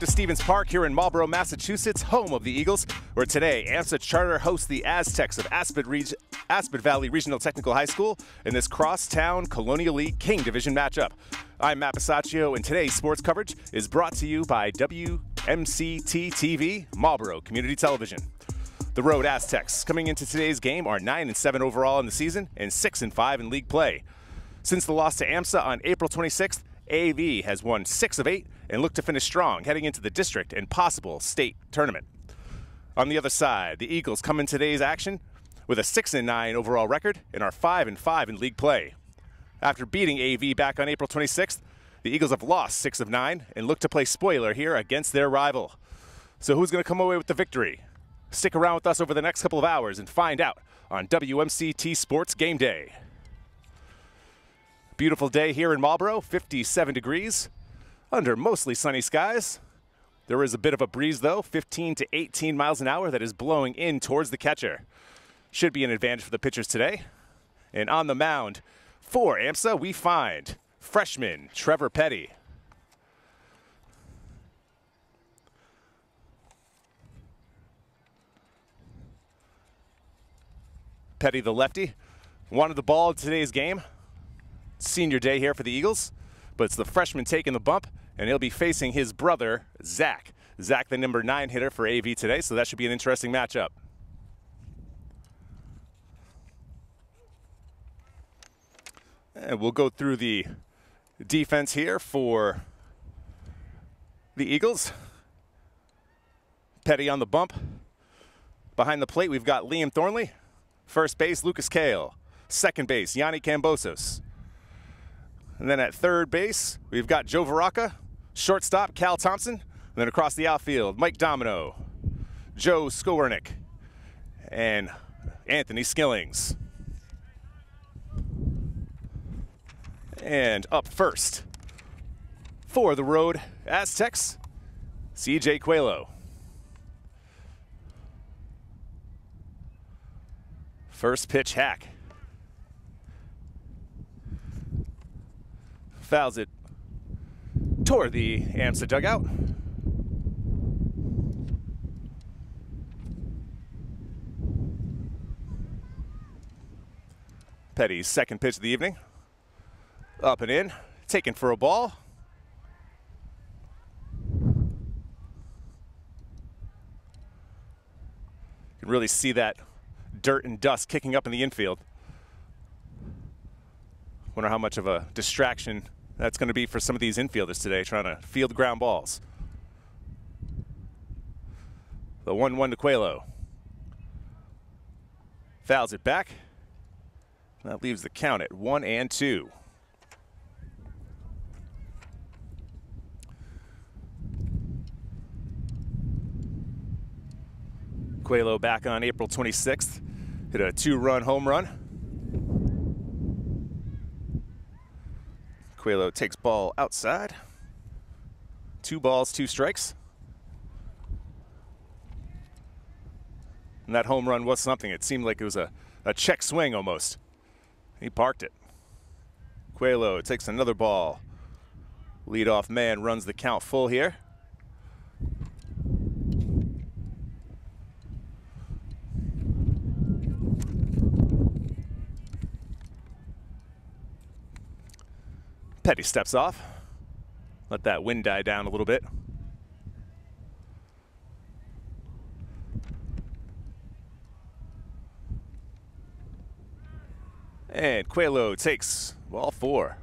to Stevens Park here in Marlborough, Massachusetts, home of the Eagles, where today AMSA Charter hosts the Aztecs of Assabet Valley Regional Technical High School in this crosstown Colonial League King Division matchup. I'm Matt Besachio, and today's sports coverage is brought to you by WMCT TV, Marlborough Community Television. The Road Aztecs coming into today's game are 9 and 7 overall in the season and 6 and 5 in league play. Since the loss to AMSA on April 26th, AV has won 6 of 8 and look to finish strong heading into the district and possible state tournament. On the other side, the Eagles come in today's action with a 6 and 9 overall record and are 5 and 5 in league play. After beating AV back on April 26th, the Eagles have lost 6 of 9 and look to play spoiler here against their rival. So who's going to come away with the victory? Stick around with us over the next couple of hours and find out on WMCT Sports Game Day. Beautiful day here in Marlboro, 57 degrees, under mostly sunny skies. There is a bit of a breeze though, 15 to 18 miles an hour that is blowing in towards the catcher. Should be an advantage for the pitchers today. And on the mound for AMSA, we find freshman Trevor Petty. Petty, the lefty, wanted the ball in today's game. Senior day here for the Eagles, but it's the freshman taking the bump, and he'll be facing his brother, Zach. Zach, the number nine hitter for AV today, so that should be an interesting matchup. And we'll go through the defense here for the Eagles. Petty on the bump. Behind the plate, we've got Liam Thornley. First base, Lucas Kale. Second base, Yanni Cambosos. And then at third base, we've got Joe Varaca. Shortstop, Cal Thompson. And then across the outfield, Mike Domino, Joe Skowernick, and Anthony Skillings. And up first for the road Aztecs, CJ Coelho. First pitch hack. Fouls it toward the AMSA dugout. Petty's second pitch of the evening. Up and in, taken for a ball. You can really see that dirt and dust kicking up in the infield. Wonder how much of a distraction that's going to be for some of these infielders today trying to field ground balls. The 1 1 to Coelho. Fouls it back. That leaves the count at 1 and 2. Coelho back on April 26th. Hit a two run home run. Coelho takes ball outside. Two balls, two strikes. And that home run was something. It seemed like it was a, a check swing almost. He parked it. Coelho takes another ball. Leadoff man runs the count full here. Petty steps off. Let that wind die down a little bit. And Coelho takes ball four.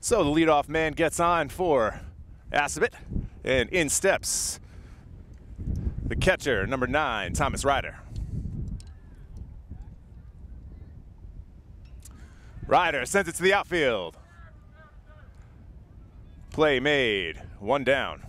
So the leadoff man gets on for Assabet, and in steps the catcher, number nine, Thomas Ryder. Ryder sends it to the outfield. Play made, one down.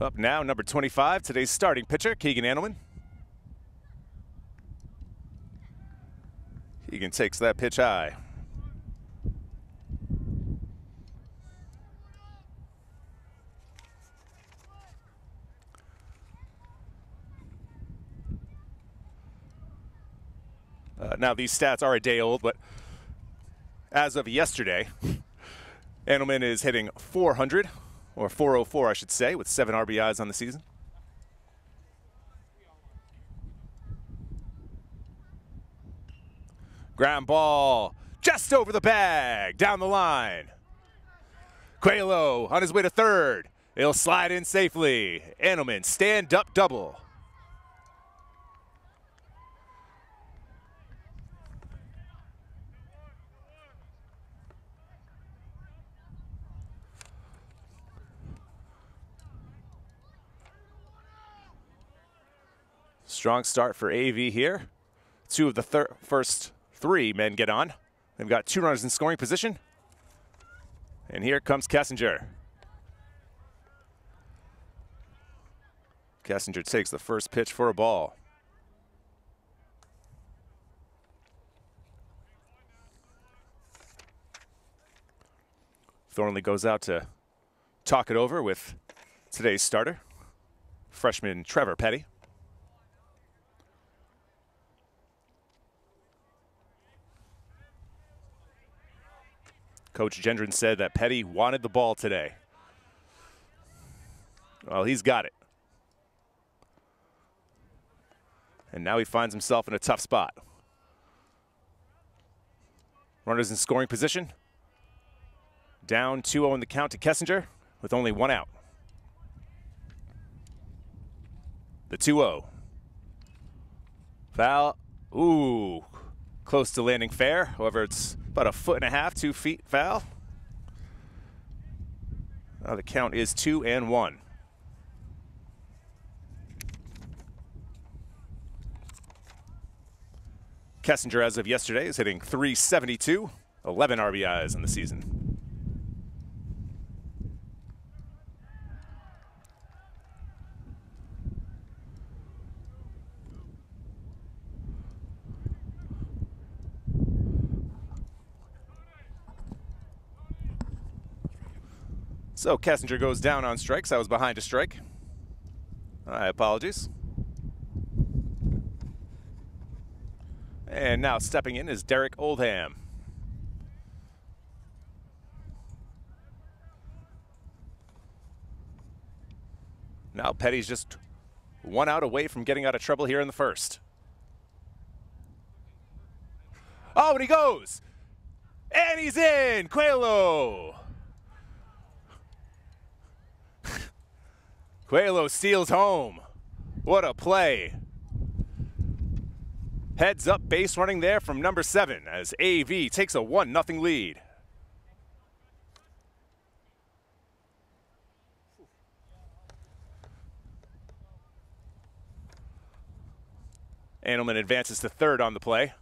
Up now, number 25, today's starting pitcher, Keegan Annelman. Keegan takes that pitch high. Uh, now, these stats are a day old, but as of yesterday, Annelman is hitting 400 or 404, I should say, with seven RBIs on the season. Ground ball just over the bag, down the line. Coelho on his way to third. He'll slide in safely. Andelman, stand up double. Strong start for AV here. Two of the first three men get on. They've got two runners in scoring position. And here comes Kessinger. Kessinger takes the first pitch for a ball. Thornley goes out to talk it over with today's starter, freshman Trevor Petty. Coach Gendron said that Petty wanted the ball today. Well, he's got it. And now he finds himself in a tough spot. Runners in scoring position. Down 2-0 in the count to Kessinger with only one out. The 2-0. Foul. Ooh, close to landing fair. However, it's about a foot and a half, two feet foul. Now uh, the count is two and one. Kessinger, as of yesterday, is hitting 372, 11 RBIs in the season. So Kessinger goes down on strikes. I was behind a strike. My apologies. And now stepping in is Derek Oldham. Now Petty's just one out away from getting out of trouble here in the first. Oh, and he goes! And he's in! Coelho! Coelho steals home. What a play. Heads up base running there from number seven as AV takes a 1 0 lead. Andelman advances to third on the play.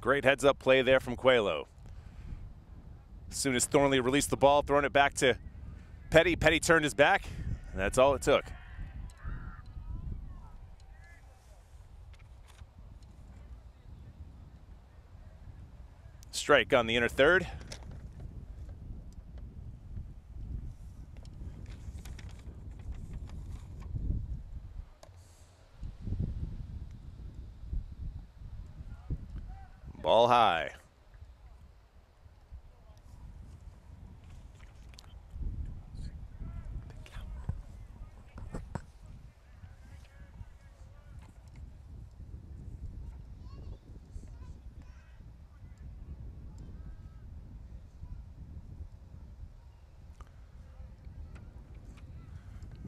Great heads up play there from Coelho. As soon as Thornley released the ball, throwing it back to Petty. Petty turned his back. And that's all it took. Strike on the inner third. Ball high.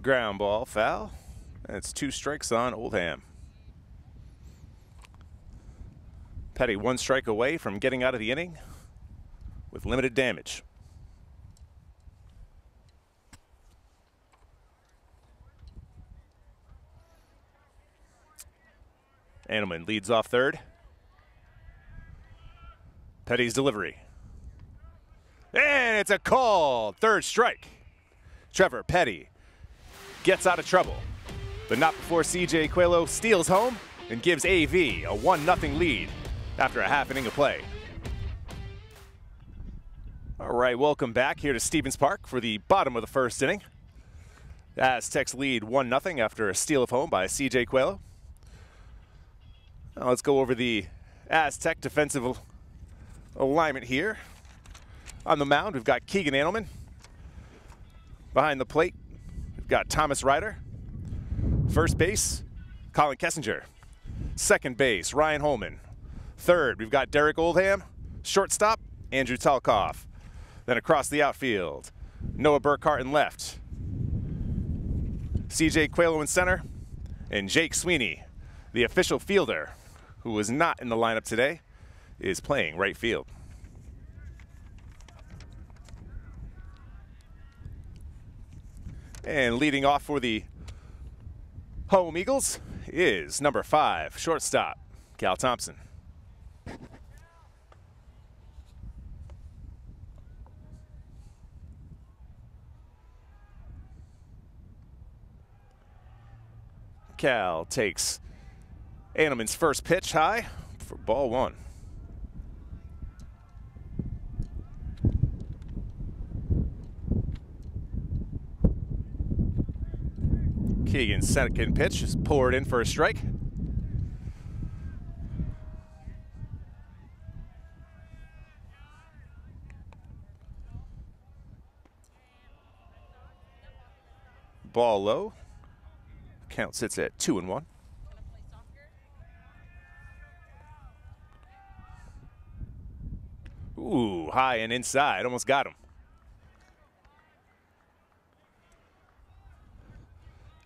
Ground ball foul. That's two strikes on Oldham. Petty one strike away from getting out of the inning with limited damage. Andelman leads off third. Petty's delivery. And it's a call. Third strike. Trevor Petty gets out of trouble. But not before CJ Coelho steals home and gives AV a 1-0 lead after a half inning of play. All right, welcome back here to Stevens Park for the bottom of the first inning. Aztecs lead 1-0 after a steal of home by CJ Coelho. Now let's go over the Aztec defensive alignment here. On the mound, we've got Keegan Annelman. Behind the plate, we've got Thomas Ryder. First base, Colin Kessinger. Second base, Ryan Holman. Third, we've got Derek Oldham. Shortstop, Andrew Talkoff. Then across the outfield, Noah Burkhart in left. CJ Coelho in center. And Jake Sweeney, the official fielder, who was not in the lineup today, is playing right field. And leading off for the home Eagles is number five, shortstop, Cal Thompson. Cal takes Annelman's first pitch high for ball one. Keegan's second pitch is poured in for a strike. Ball low. Count sits at two and one. Ooh, high and inside. Almost got him.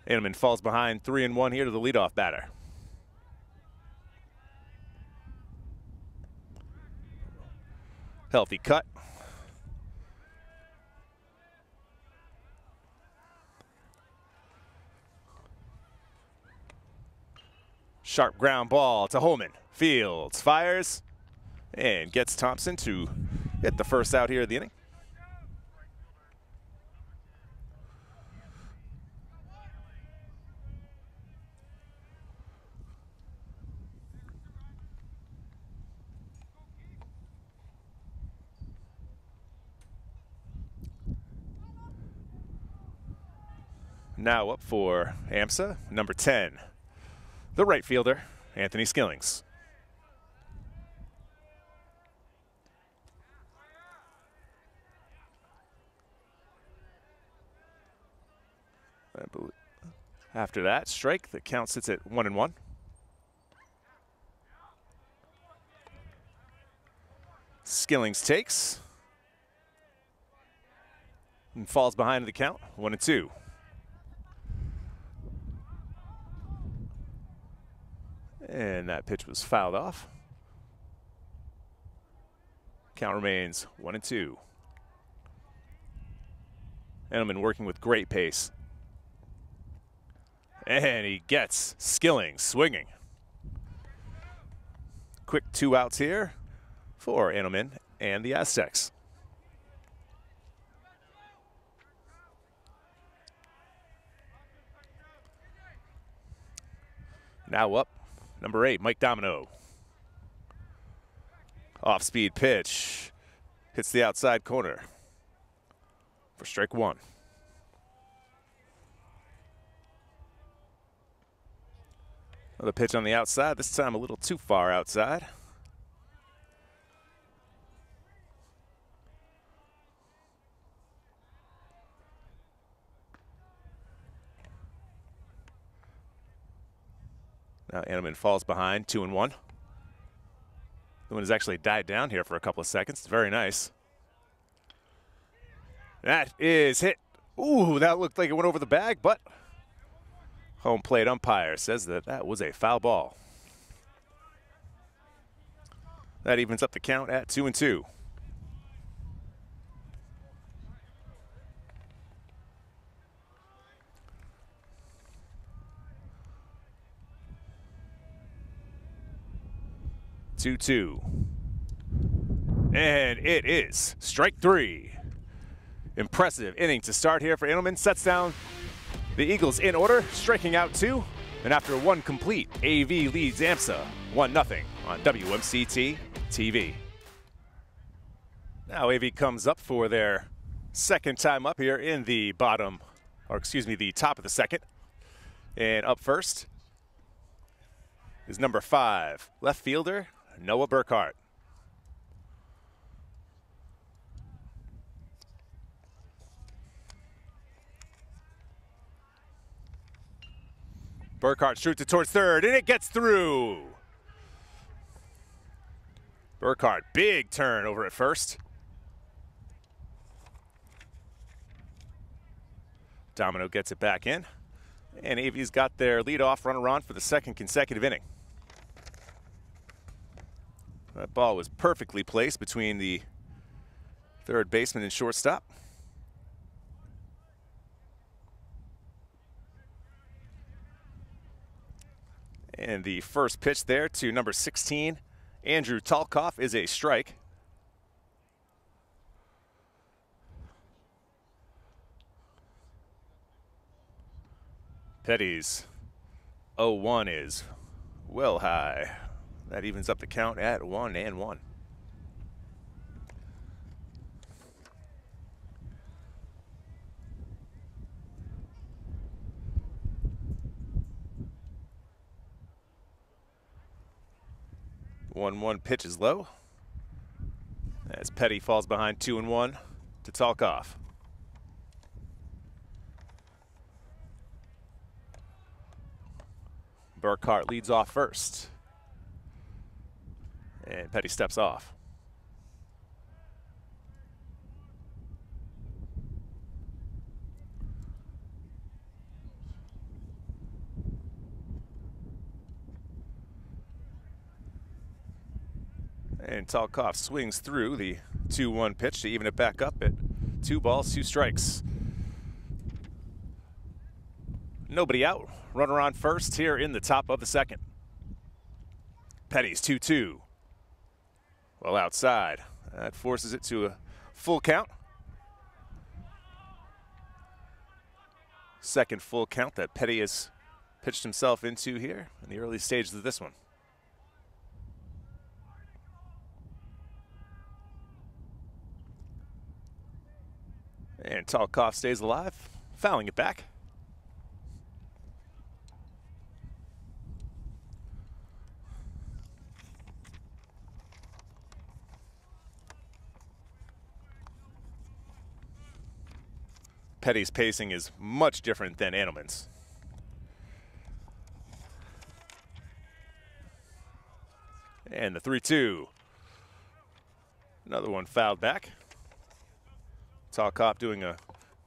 Annelman falls behind three and one here to the leadoff batter. Healthy cut. Sharp ground ball to Holman. Fields fires and gets Thompson to get the first out here of the inning. Now up for AMSA, number 10, the right fielder, Anthony Skillings. After that strike, the count sits at one and one. Skillings takes and falls behind the count, one and two. And that pitch was fouled off. Count remains one and two. Annelman working with great pace. And he gets Skilling swinging. Quick two outs here for Annelman and the Aztecs. Now up Number eight, Mike Domino. Off speed pitch. Hits the outside corner for strike one. Another pitch on the outside, this time a little too far outside. Now Annelman falls behind, two and one. The one has actually died down here for a couple of seconds. Very nice. That is hit. Ooh, that looked like it went over the bag, but home plate umpire says that that was a foul ball. That evens up the count at two and two. Two-two, And it is strike three. Impressive inning to start here for Annelman. Sets down the Eagles in order, striking out two And after one complete, AV leads AMSA 1 0 on WMCT TV. Now AV comes up for their second time up here in the bottom, or excuse me, the top of the second. And up first is number five, left fielder Noah Burkhart. Burkhart shoots it towards third, and it gets through. Burkhart, big turn over at first. Domino gets it back in. And AV's got their leadoff runner on for the second consecutive inning. That ball was perfectly placed between the third baseman and shortstop. And the first pitch there to number 16, Andrew Talkoff, is a strike. Petty's 0-1 is well high. That evens up the count at 1 and 1. One one pitch is low. As Petty falls behind two and one to Talkoff. Burkhart leads off first. And Petty steps off. And Talkoff swings through the 2-1 pitch to even it back up at two balls, two strikes. Nobody out. Runner on first here in the top of the second. Petty's 2 2. Well, outside. That forces it to a full count. Second full count that Petty has pitched himself into here in the early stages of this one. And Talkoff stays alive, fouling it back. Petty's pacing is much different than Animan's. And the 3 2. Another one fouled back. Talkoff doing a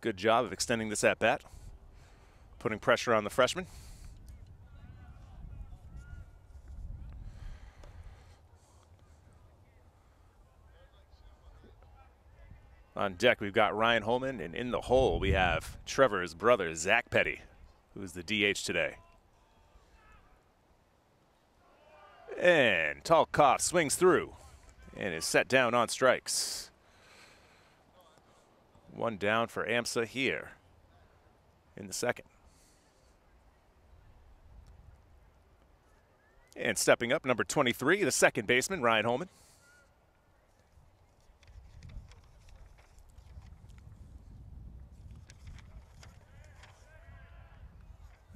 good job of extending this at bat, putting pressure on the freshman. On deck, we've got Ryan Holman, and in the hole, we have Trevor's brother, Zach Petty, who's the DH today. And Talkoff swings through and is set down on strikes. One down for AMSA here in the second. And stepping up, number 23, the second baseman, Ryan Holman.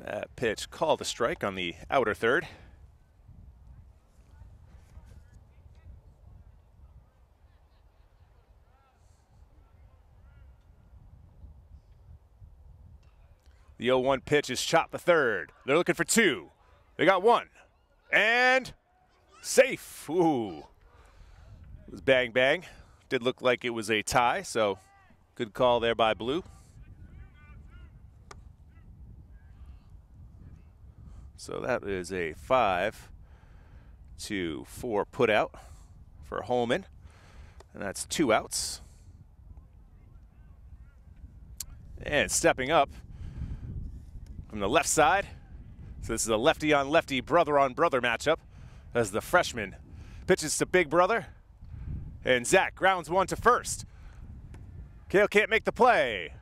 That pitch called a strike on the outer third. The 0-1 pitch is shot the third. They're looking for two. They got one. And safe. Ooh. It was bang bang. Did look like it was a tie, so good call there by Blue. So that is a five to four put out for Holman. And that's two outs. And stepping up from the left side. So this is a lefty on lefty, brother on brother matchup as the freshman pitches to big brother. And Zach grounds one to first. Kale can't make the play.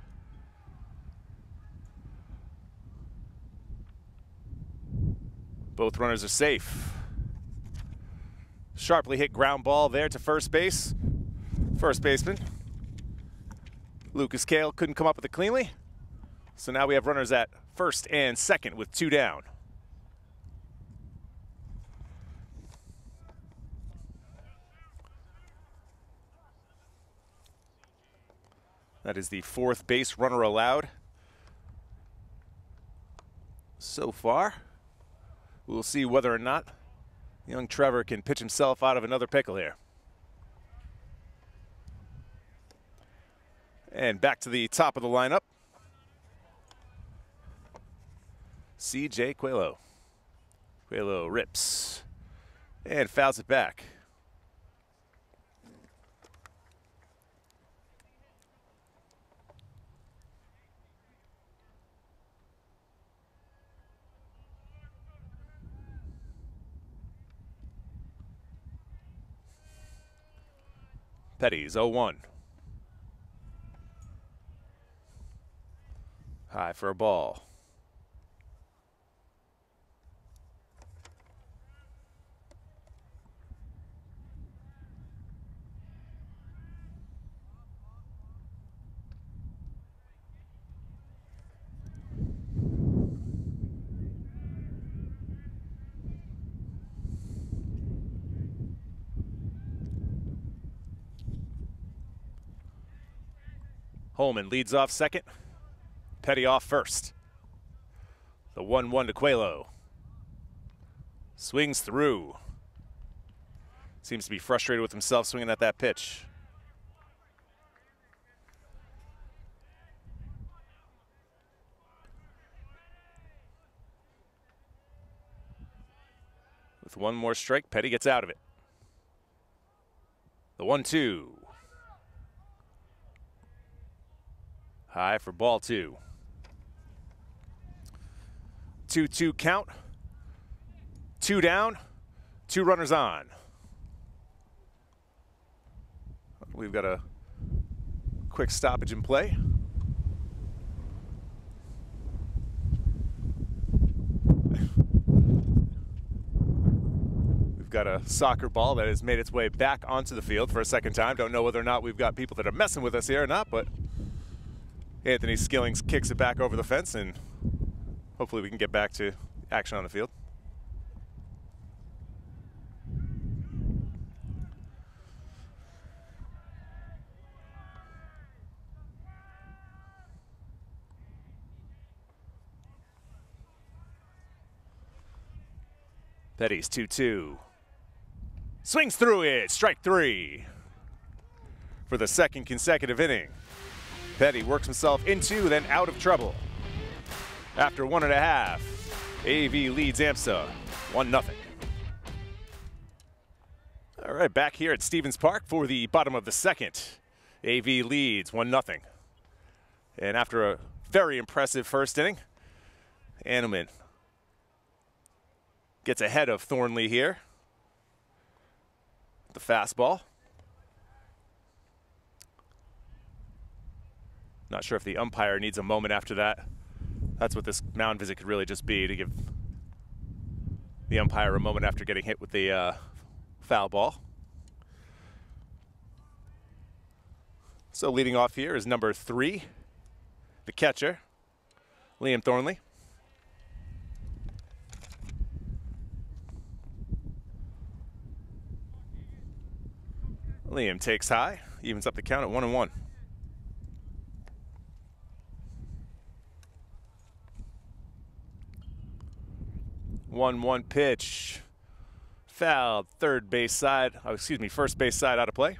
Both runners are safe. Sharply hit ground ball there to first base. First baseman. Lucas Kale couldn't come up with it cleanly. So now we have runners at first and second with two down. That is the fourth base runner allowed so far. We'll see whether or not young Trevor can pitch himself out of another pickle here. And back to the top of the lineup. CJ Coelho. Coelho rips and fouls it back. Petty's 0-1. High for a ball. Holman leads off second. Petty off first. The 1-1 to Coelho. Swings through. Seems to be frustrated with himself swinging at that pitch. With one more strike, Petty gets out of it. The 1-2. High for ball two. 2 2 count. Two down, two runners on. We've got a quick stoppage in play. We've got a soccer ball that has made its way back onto the field for a second time. Don't know whether or not we've got people that are messing with us here or not, but Anthony Skillings kicks it back over the fence, and hopefully we can get back to action on the field. Petty's 2 2. Swings through it, strike three for the second consecutive inning. Petty works himself into, then out of trouble. After one and a half, AV leads AMSA 1 0. All right, back here at Stevens Park for the bottom of the second. AV leads 1 0. And after a very impressive first inning, Animan gets ahead of Thornley here. The fastball. Not sure if the umpire needs a moment after that. That's what this mound visit could really just be to give the umpire a moment after getting hit with the uh, foul ball. So leading off here is number three, the catcher, Liam Thornley. Liam takes high, evens up the count at one and one. One one pitch. Foul, third base side, oh, excuse me, first base side out of play.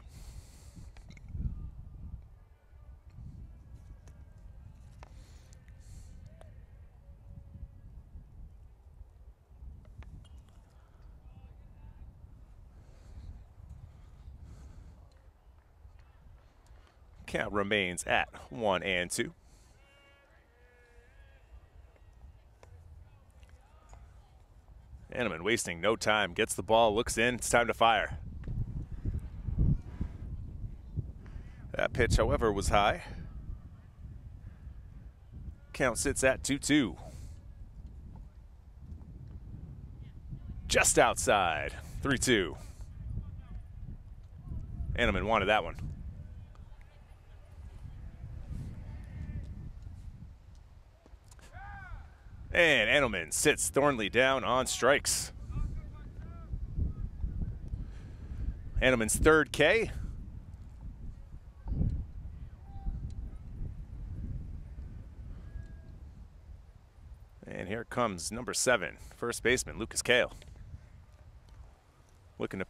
Count remains at one and two. Animan wasting no time, gets the ball, looks in, it's time to fire. That pitch, however, was high. Count sits at 2 2. Just outside. 3 2. Animan wanted that one. And Andelman sits Thornley down on strikes. Andelman's third K. And here comes number seven, first baseman, Lucas Kale. Looking to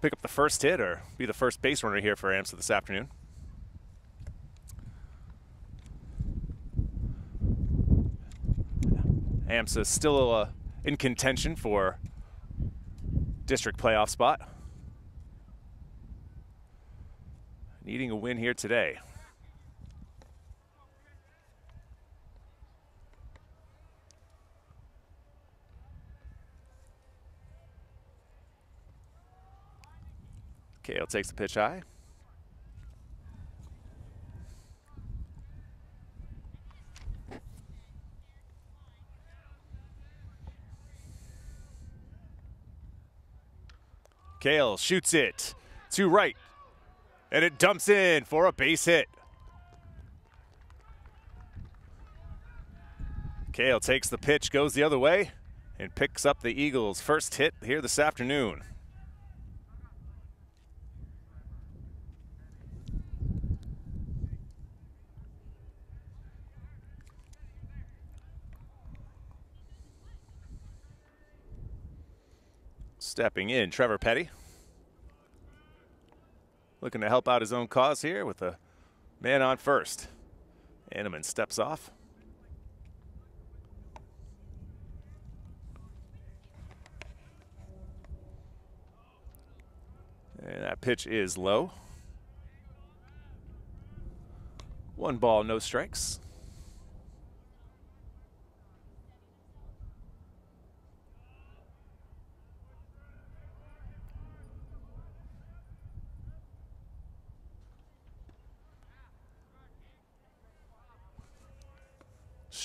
pick up the first hit or be the first base runner here for AMSA this afternoon. AMSA still uh, in contention for district playoff spot. Needing a win here today. Kale takes the pitch high. Kale shoots it to right, and it dumps in for a base hit. Kale takes the pitch, goes the other way, and picks up the Eagles' first hit here this afternoon. Stepping in, Trevor Petty. Looking to help out his own cause here with a man on first. Animan steps off. And that pitch is low. One ball, no strikes.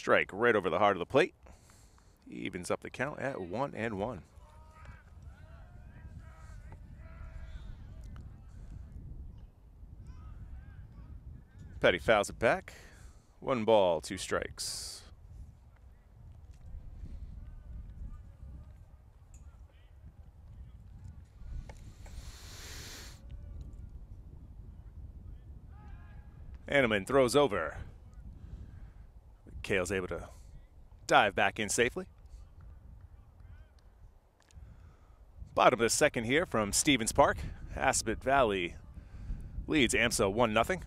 Strike right over the heart of the plate. Evens up the count at one and one. Petty fouls it back. One ball, two strikes. Animan throws over. Kale's able to dive back in safely. Bottom of the second here from Stevens Park. Assabet Valley leads AMSA 1 0.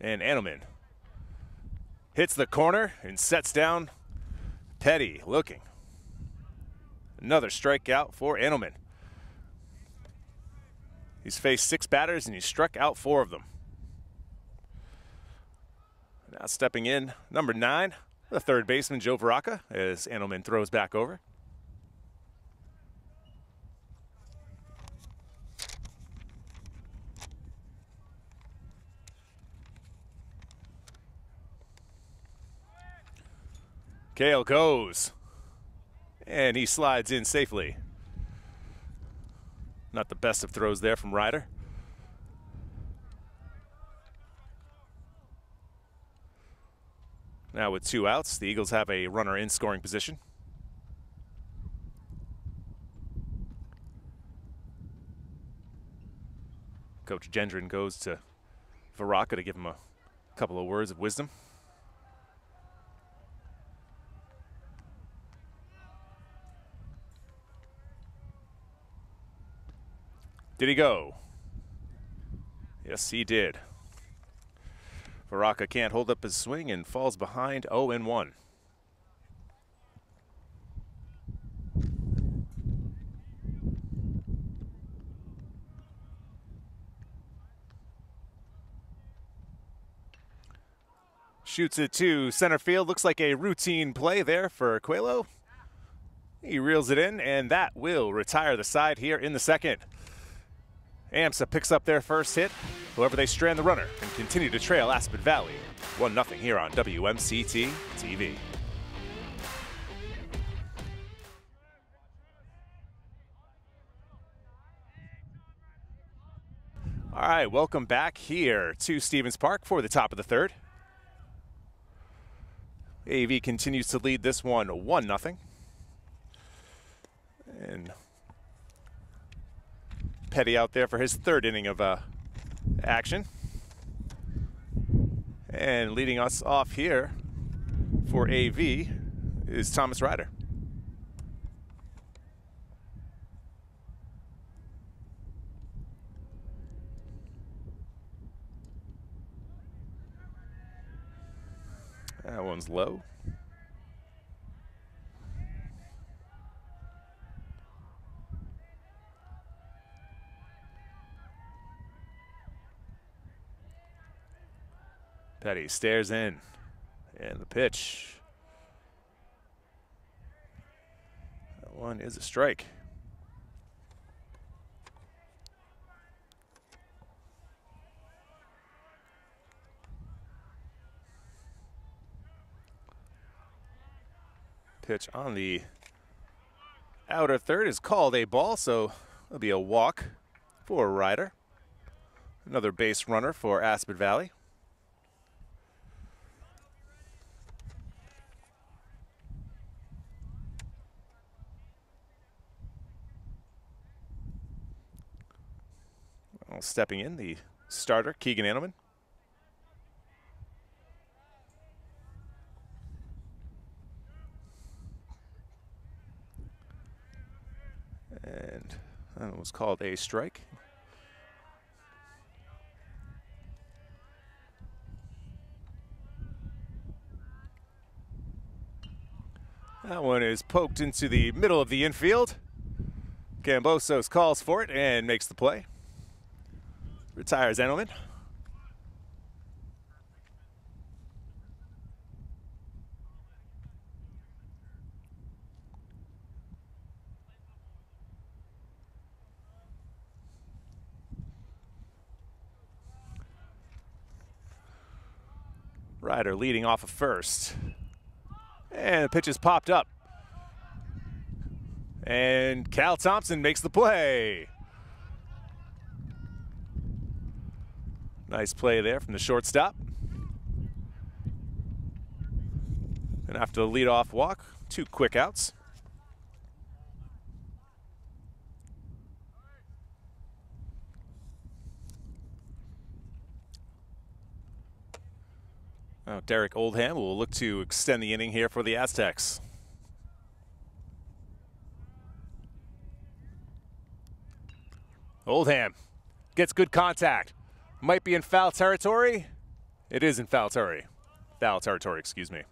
And Andelman hits the corner and sets down Petty looking. Another strikeout for Andelman. He's faced six batters and he struck out four of them. Now stepping in, number nine, the third baseman, Joe Veraca, as Andelman throws back over. Kale goes. And he slides in safely. Not the best of throws there from Ryder. Now with two outs, the Eagles have a runner in scoring position. Coach Gendron goes to Veraca to give him a couple of words of wisdom. Did he go? Yes, he did. Veraca can't hold up his swing and falls behind 0-1. Shoots it to center field. Looks like a routine play there for Coelho. He reels it in, and that will retire the side here in the second. AMSA picks up their first hit, However, they strand the runner and continue to trail Assabet Valley. 1-0 here on WMCT TV. All right, welcome back here to Stevens Park for the top of the third. AV continues to lead this one 1-0. And Petty out there for his third inning of uh, action. And leading us off here for AV is Thomas Ryder. That one's low. Petty stares in. And the pitch. That one is a strike. Pitch on the outer third is called a ball, so it'll be a walk for Ryder. Another base runner for Assabet Valley. Well, stepping in, the starter, Keegan Annelman. And that was called a strike. That one is poked into the middle of the infield. Gambosos calls for it and makes the play. Retires Engelman. Ryder leading off of first. And the pitch is popped up. And Cal Thompson makes the play. Nice play there from the shortstop. And after the leadoff walk, two quick outs. Now Derek Oldham will look to extend the inning here for the Aztecs. Oldham gets good contact. Might be in foul territory. It is in foul territory. Foul territory, excuse me.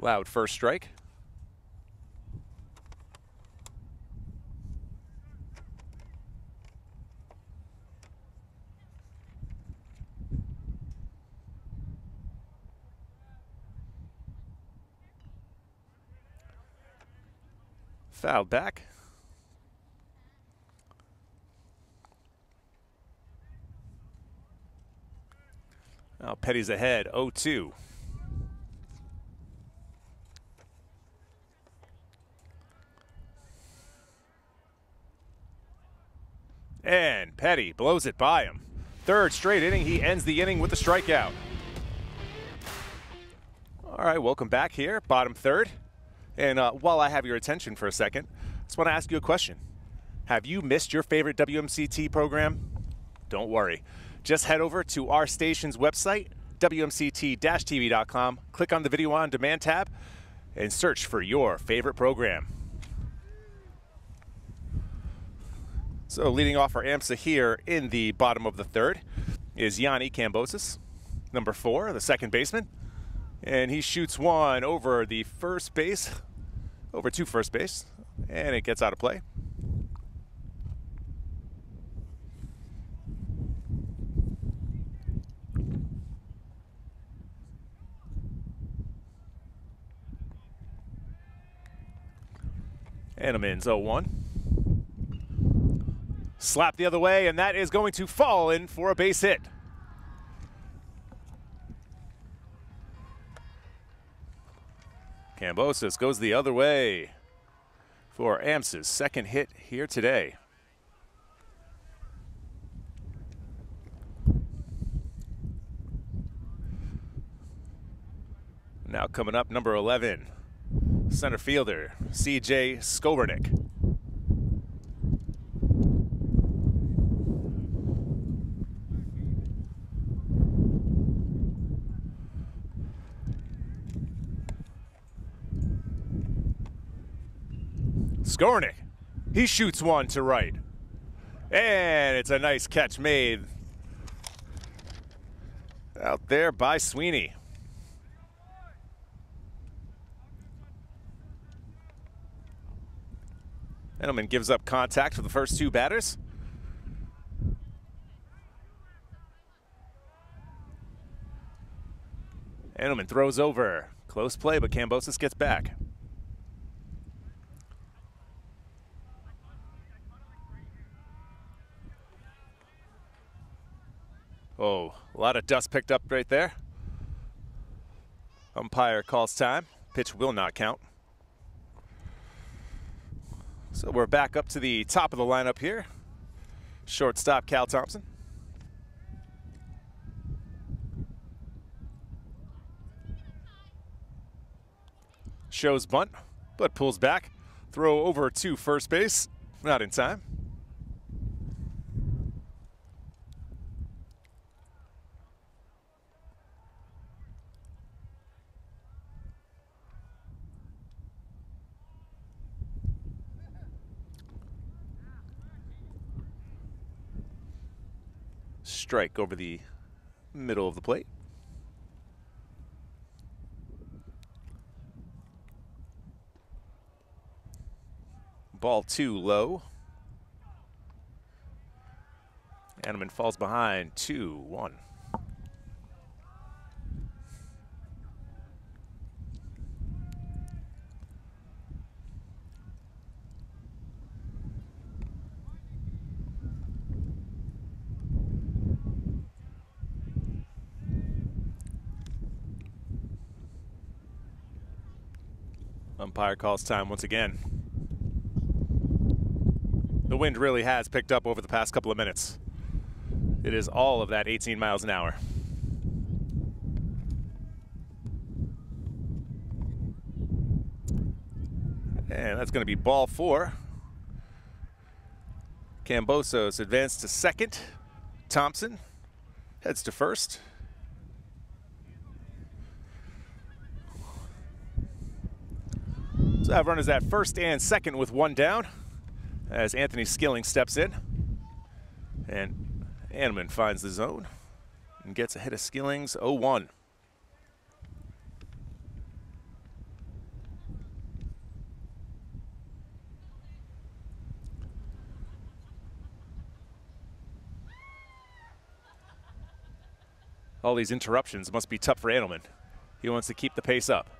Loud first strike. Foul back. Now Petty's ahead, 0-2. And Petty blows it by him. Third straight inning, he ends the inning with a strikeout. All right, welcome back here, bottom third. And uh, while I have your attention for a second, I just want to ask you a question. Have you missed your favorite WMCT program? Don't worry. Just head over to our station's website, WMCT-TV.com, click on the Video on Demand tab, and search for your favorite program. So leading off our AMSA here in the bottom of the third is Yanni Cambosis, number four, the second baseman. And he shoots one over the first base, over to first base, and it gets out of play. and Amin's 0-1. Slap the other way, and that is going to fall in for a base hit. Cambosis goes the other way for AMS's second hit here today. Now coming up, number 11 center fielder, C.J. Skobernick. Skornick. He shoots one to right. And it's a nice catch made out there by Sweeney. Edelman gives up contact for the first two batters. Edelman throws over. Close play, but Kambosos gets back. Oh, a lot of dust picked up right there. Umpire calls time. Pitch will not count. So we're back up to the top of the lineup here. Shortstop Cal Thompson. Shows bunt, but pulls back. Throw over to first base. Not in time. Strike over the middle of the plate. Ball two low. Animan falls behind two, one. Umpire calls time once again. The wind really has picked up over the past couple of minutes. It is all of that 18 miles an hour. And that's going to be ball four. Cambosos advanced to second. Thompson heads to first. So have runners at first and second with one down as Anthony Skilling steps in. And Animan finds the zone and gets ahead of Skilling's 0-1. All these interruptions must be tough for Animan. He wants to keep the pace up.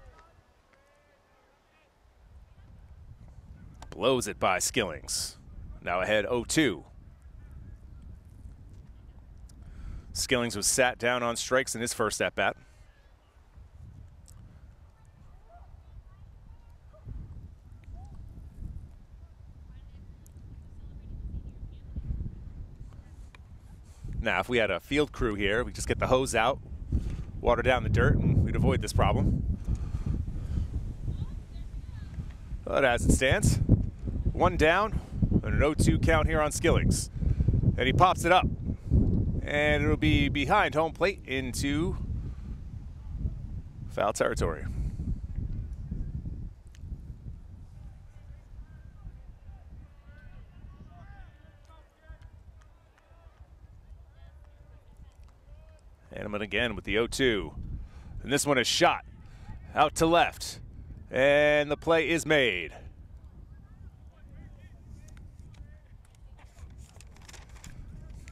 Blows it by Skillings. Now ahead 0-2. Skillings was sat down on strikes in his first at bat. Now, if we had a field crew here, we just get the hose out, water down the dirt, and we'd avoid this problem. But as it stands, one down, and an 0-2 count here on Skillings. And he pops it up. And it'll be behind home plate into foul territory. Animan again with the 0-2. And this one is shot out to left. And the play is made.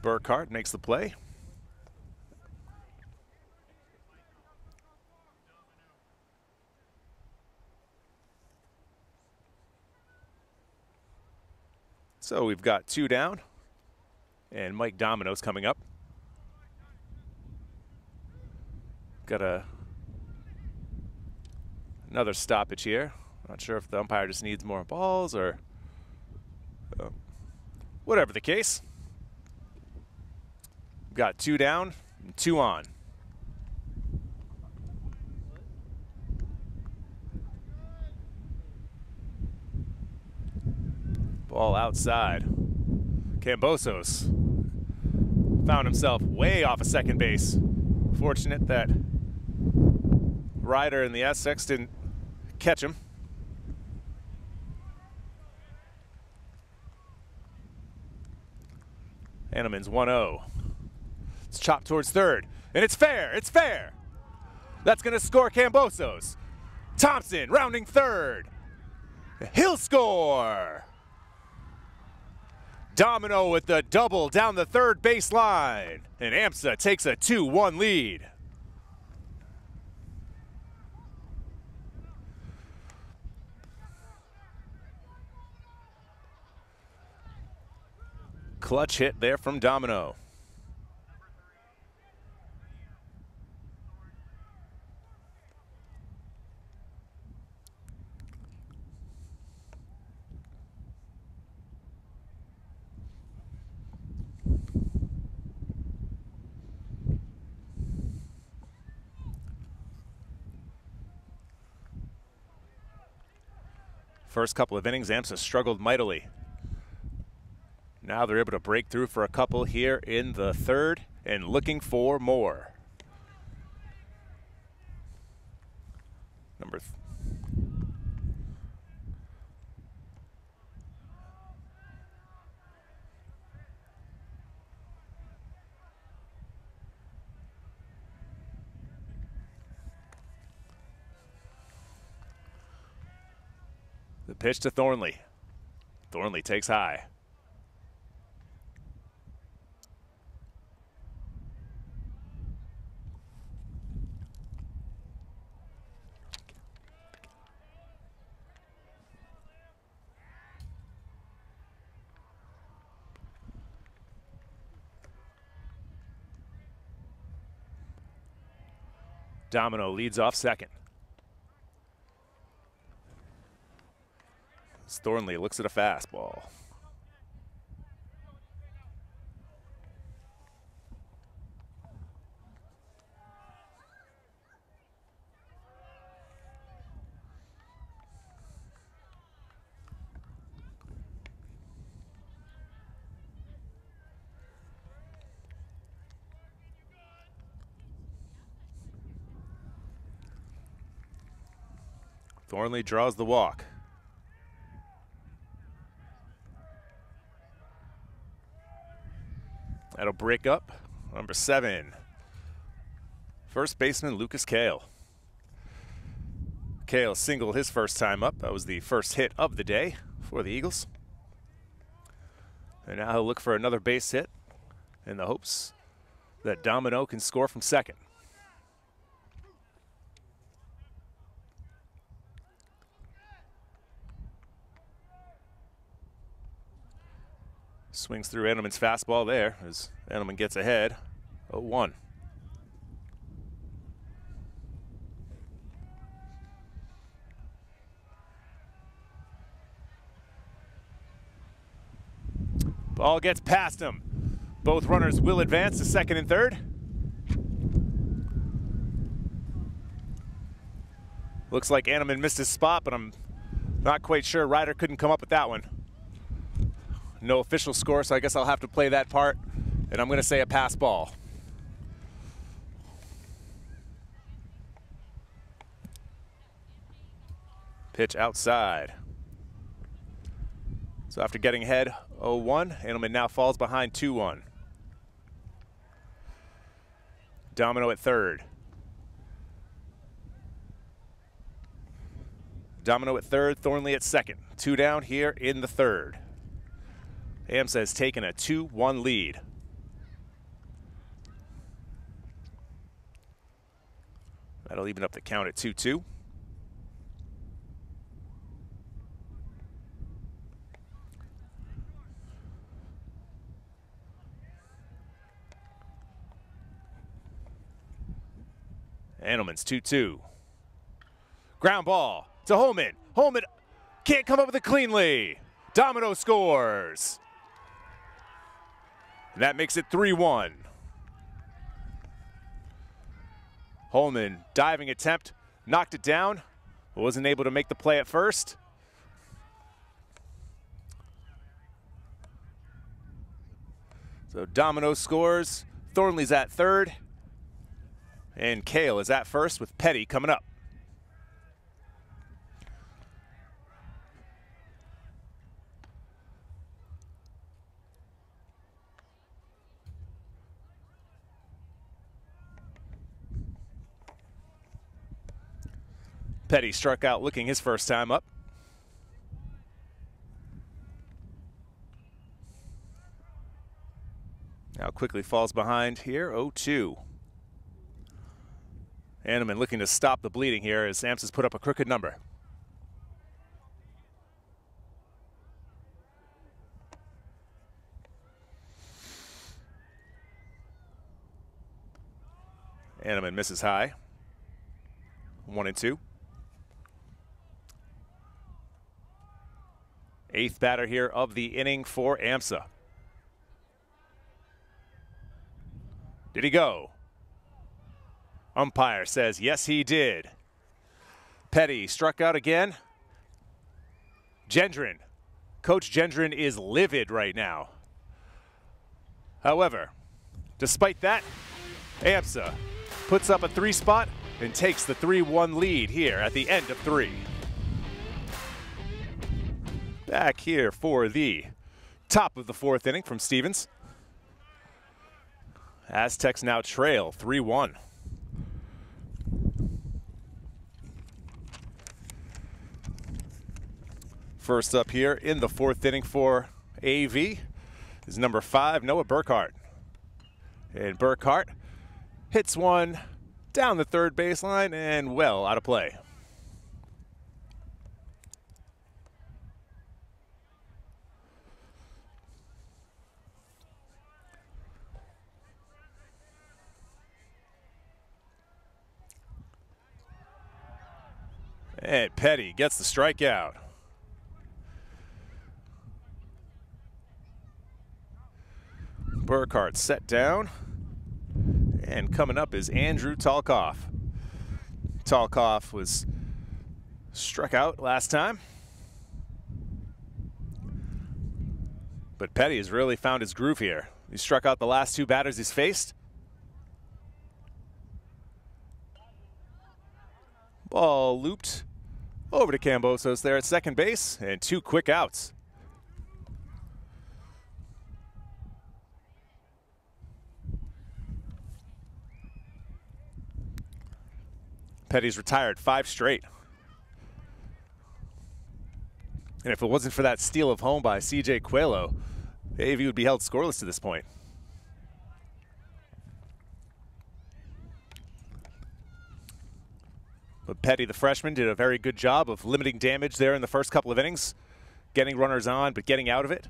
Burkhart makes the play. So we've got two down, and Mike Domino's coming up. Got a another stoppage here. Not sure if the umpire just needs more balls or uh, whatever the case. Got two down, two on. Ball outside. Cambosos found himself way off of second base. Fortunate that Ryder and the Aztecs didn't catch him. Hanneman's 1-0. It's chopped towards third, and it's fair, it's fair. That's gonna score Cambosos. Thompson rounding third. He'll score. Domino with the double down the third baseline. And AMSA takes a 2-1 lead. Clutch hit there from Domino. First couple of innings, AMSA struggled mightily. Now they're able to break through for a couple here in the third and looking for more. Number pitch to Thornley. Thornley takes high. Domino leads off second. Thornley looks at a fastball. Thornley draws the walk. That'll break up. Number seven, first baseman Lucas Kale. Kale singled his first time up. That was the first hit of the day for the Eagles. And now he'll look for another base hit in the hopes that Domino can score from second. Swings through Edelman's fastball there as Edelman gets ahead. 0 1. Ball gets past him. Both runners will advance to second and third. Looks like Animan missed his spot, but I'm not quite sure Ryder couldn't come up with that one no official score, so I guess I'll have to play that part. And I'm going to say a pass ball. Pitch outside. So after getting ahead 0-1, Edelman now falls behind 2-1. Domino at third. Domino at third, Thornley at second. Two down here in the third. AMSA has taken a 2-1 lead. That'll even up the count at 2-2. Andelman's 2-2. Ground ball to Holman. Holman can't come up with it cleanly. Domino scores. And that makes it 3-1. Holman, diving attempt, knocked it down. Wasn't able to make the play at first. So Domino scores. Thornley's at third. And Kale is at first with Petty coming up. Petty struck out looking his first time up. Now quickly falls behind here, 0-2. Anneman looking to stop the bleeding here as AMSA has put up a crooked number. Anneman misses high. One and two. Eighth batter here of the inning for AMSA. Did he go? Umpire says, yes, he did. Petty struck out again. Gendron. Coach Gendron is livid right now. However, despite that, AMSA puts up a three spot and takes the 3-1 lead here at the end of three. Back here for the top of the fourth inning from Stevens. Aztecs now trail 3-1. First up here in the fourth inning for AV is number five, Noah Burkhart. And Burkhart hits one down the third baseline and well out of play. And Petty gets the strikeout. Burkhart set down. And coming up is Andrew Talkoff. Talkoff was struck out last time. But Petty has really found his groove here. He struck out the last two batters he's faced. Ball looped over to Cambosos there at second base, and two quick outs. Petty's retired five straight. And if it wasn't for that steal of home by CJ Coelho, AV would be held scoreless to this point. Petty, the freshman, did a very good job of limiting damage there in the first couple of innings, getting runners on, but getting out of it.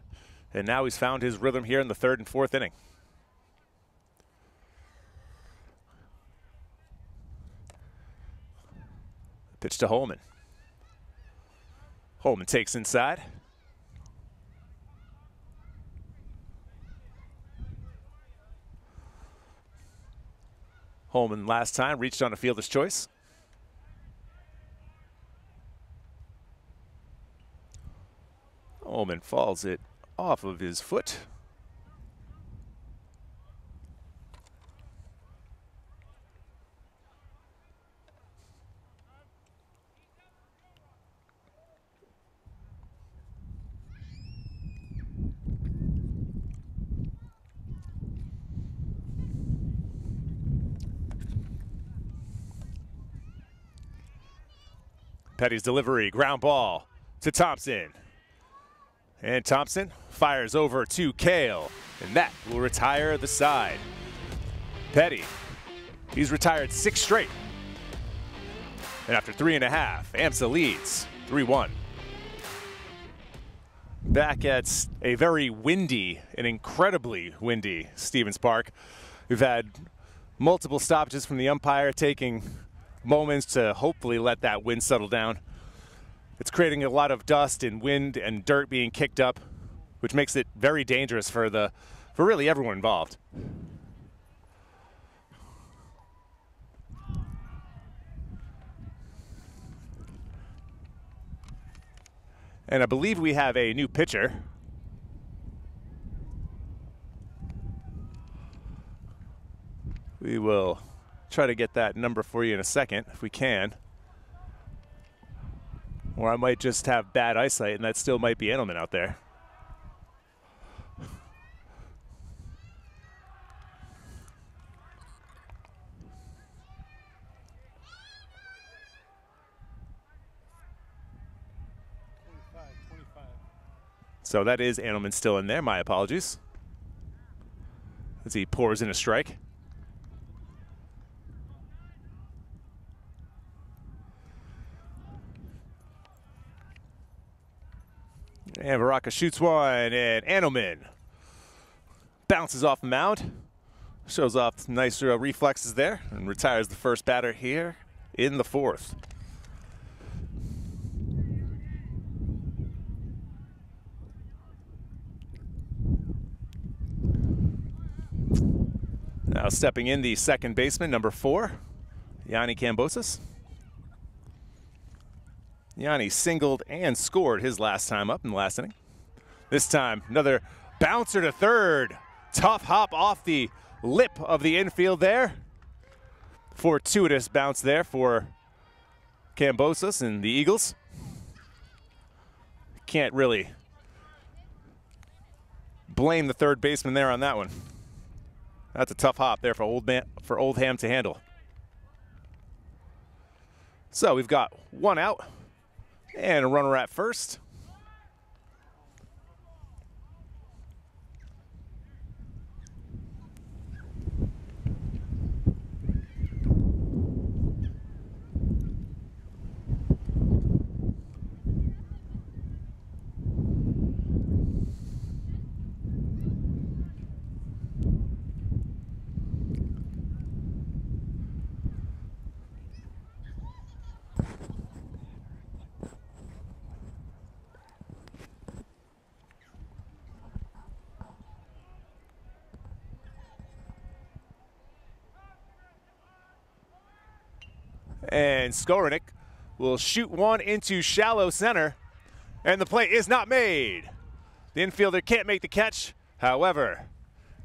And now he's found his rhythm here in the third and fourth inning. Pitch to Holman. Holman takes inside. Holman last time reached on a fielder's choice. Holman falls it off of his foot. Petty's delivery, ground ball to Thompson. And Thompson fires over to Kale, and that will retire the side. Petty, he's retired six straight. And after three and a half, AMSA leads 3-1. Back at a very windy and incredibly windy Stevens Park. We've had multiple stoppages from the umpire taking moments to hopefully let that wind settle down. It's creating a lot of dust and wind and dirt being kicked up, which makes it very dangerous for the for really everyone involved. And I believe we have a new pitcher. We will try to get that number for you in a second if we can. Or I might just have bad eyesight and that still might be Enelman out there. So that is Enelman still in there. My apologies. As he pours in a strike. And Baraka shoots one, and Enelman bounces off the mound. Shows off nice uh, reflexes there and retires the first batter here in the fourth. Now stepping in the second baseman, number four, Yanni Kambosos. Yanni singled and scored his last time up in the last inning. This time, another bouncer to third. Tough hop off the lip of the infield there. Fortuitous bounce there for Kambosos and the Eagles. Can't really blame the third baseman there on that one. That's a tough hop there for old man for Oldham to handle. So we've got one out and a runner at first. And Skornik will shoot one into shallow center, and the play is not made. The infielder can't make the catch. However,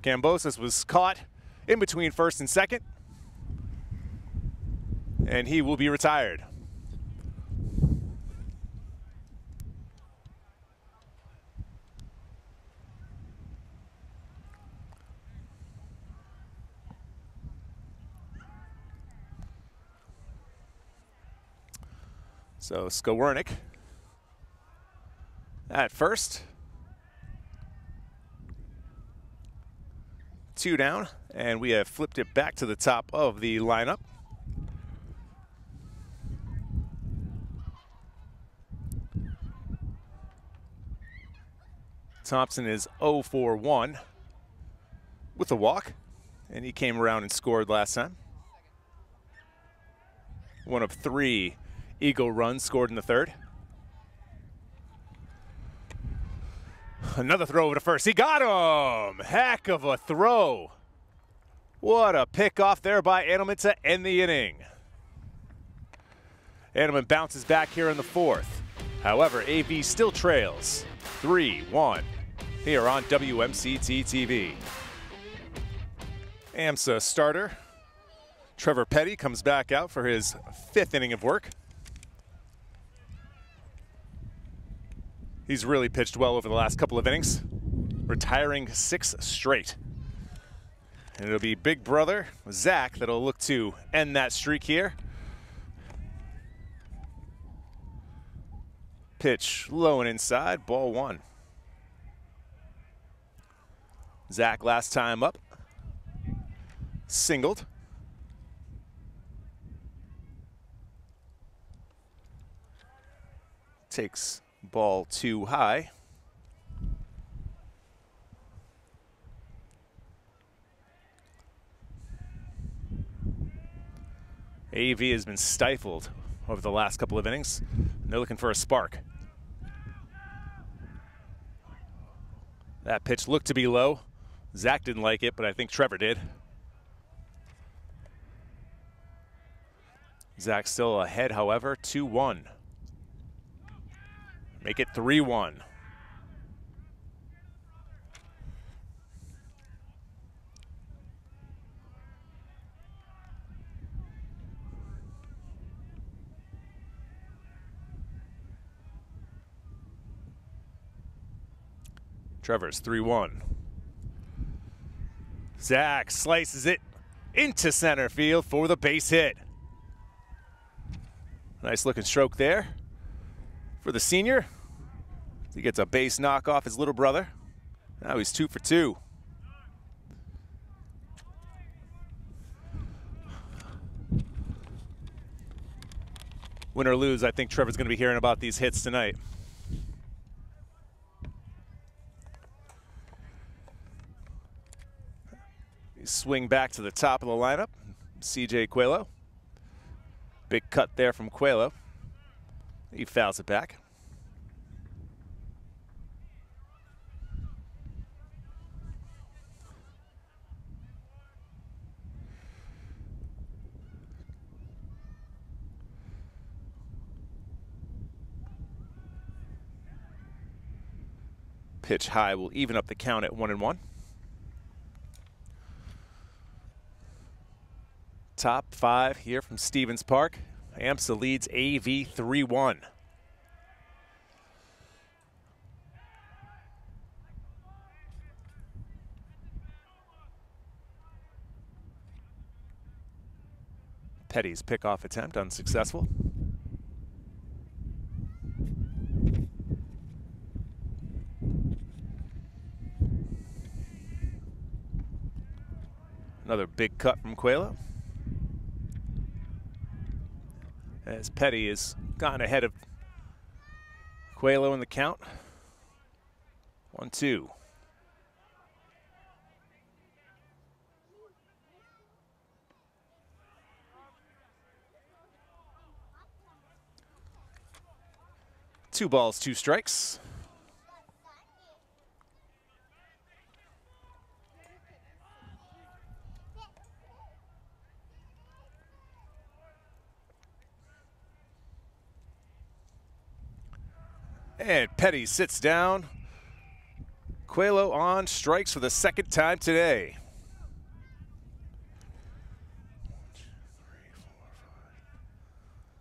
Kambosos was caught in between first and second, and he will be retired. So Skowernik at first. Two down, and we have flipped it back to the top of the lineup. Thompson is 0 for 1 with a walk, and he came around and scored last time. One of three Eagle run scored in the third. Another throw over to first. He got him. Heck of a throw. What a pick off there by Enelman to end the inning. Enelman bounces back here in the fourth. However, AV still trails 3-1 here on WMCT TV. AMSA starter Trevor Petty comes back out for his fifth inning of work. He's really pitched well over the last couple of innings, retiring six straight. And it'll be big brother, Zach, that'll look to end that streak here. Pitch low and inside, ball one. Zach last time up, singled. Takes Ball too high. AV has been stifled over the last couple of innings. They're looking for a spark. That pitch looked to be low. Zach didn't like it, but I think Trevor did. Zach still ahead, however, 2 1. Make it 3 1. Trevor's 3 1. Zach slices it into center field for the base hit. Nice looking stroke there for the senior. He gets a base knock off his little brother. Now he's two for two. Win or lose, I think Trevor's going to be hearing about these hits tonight. swing back to the top of the lineup. CJ Coelho. Big cut there from Coelho. He fouls it back. Pitch high will even up the count at one and one. Top five here from Stevens Park. AMSA leads AV 3-1. Petty's pickoff attempt unsuccessful. Another big cut from Coelho. as Petty has gotten ahead of Coelho in the count. One, two. Two balls, two strikes. And Petty sits down. Coelho on strikes for the second time today.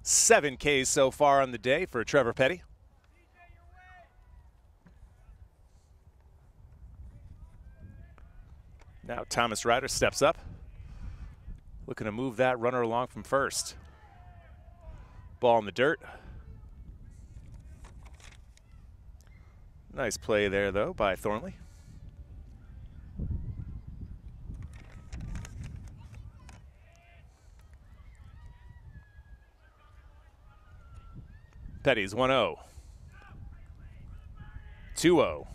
Seven Ks so far on the day for Trevor Petty. Now Thomas Ryder steps up, looking to move that runner along from first. Ball in the dirt. Nice play there, though, by Thornley. Petty's 1 0. 2 0.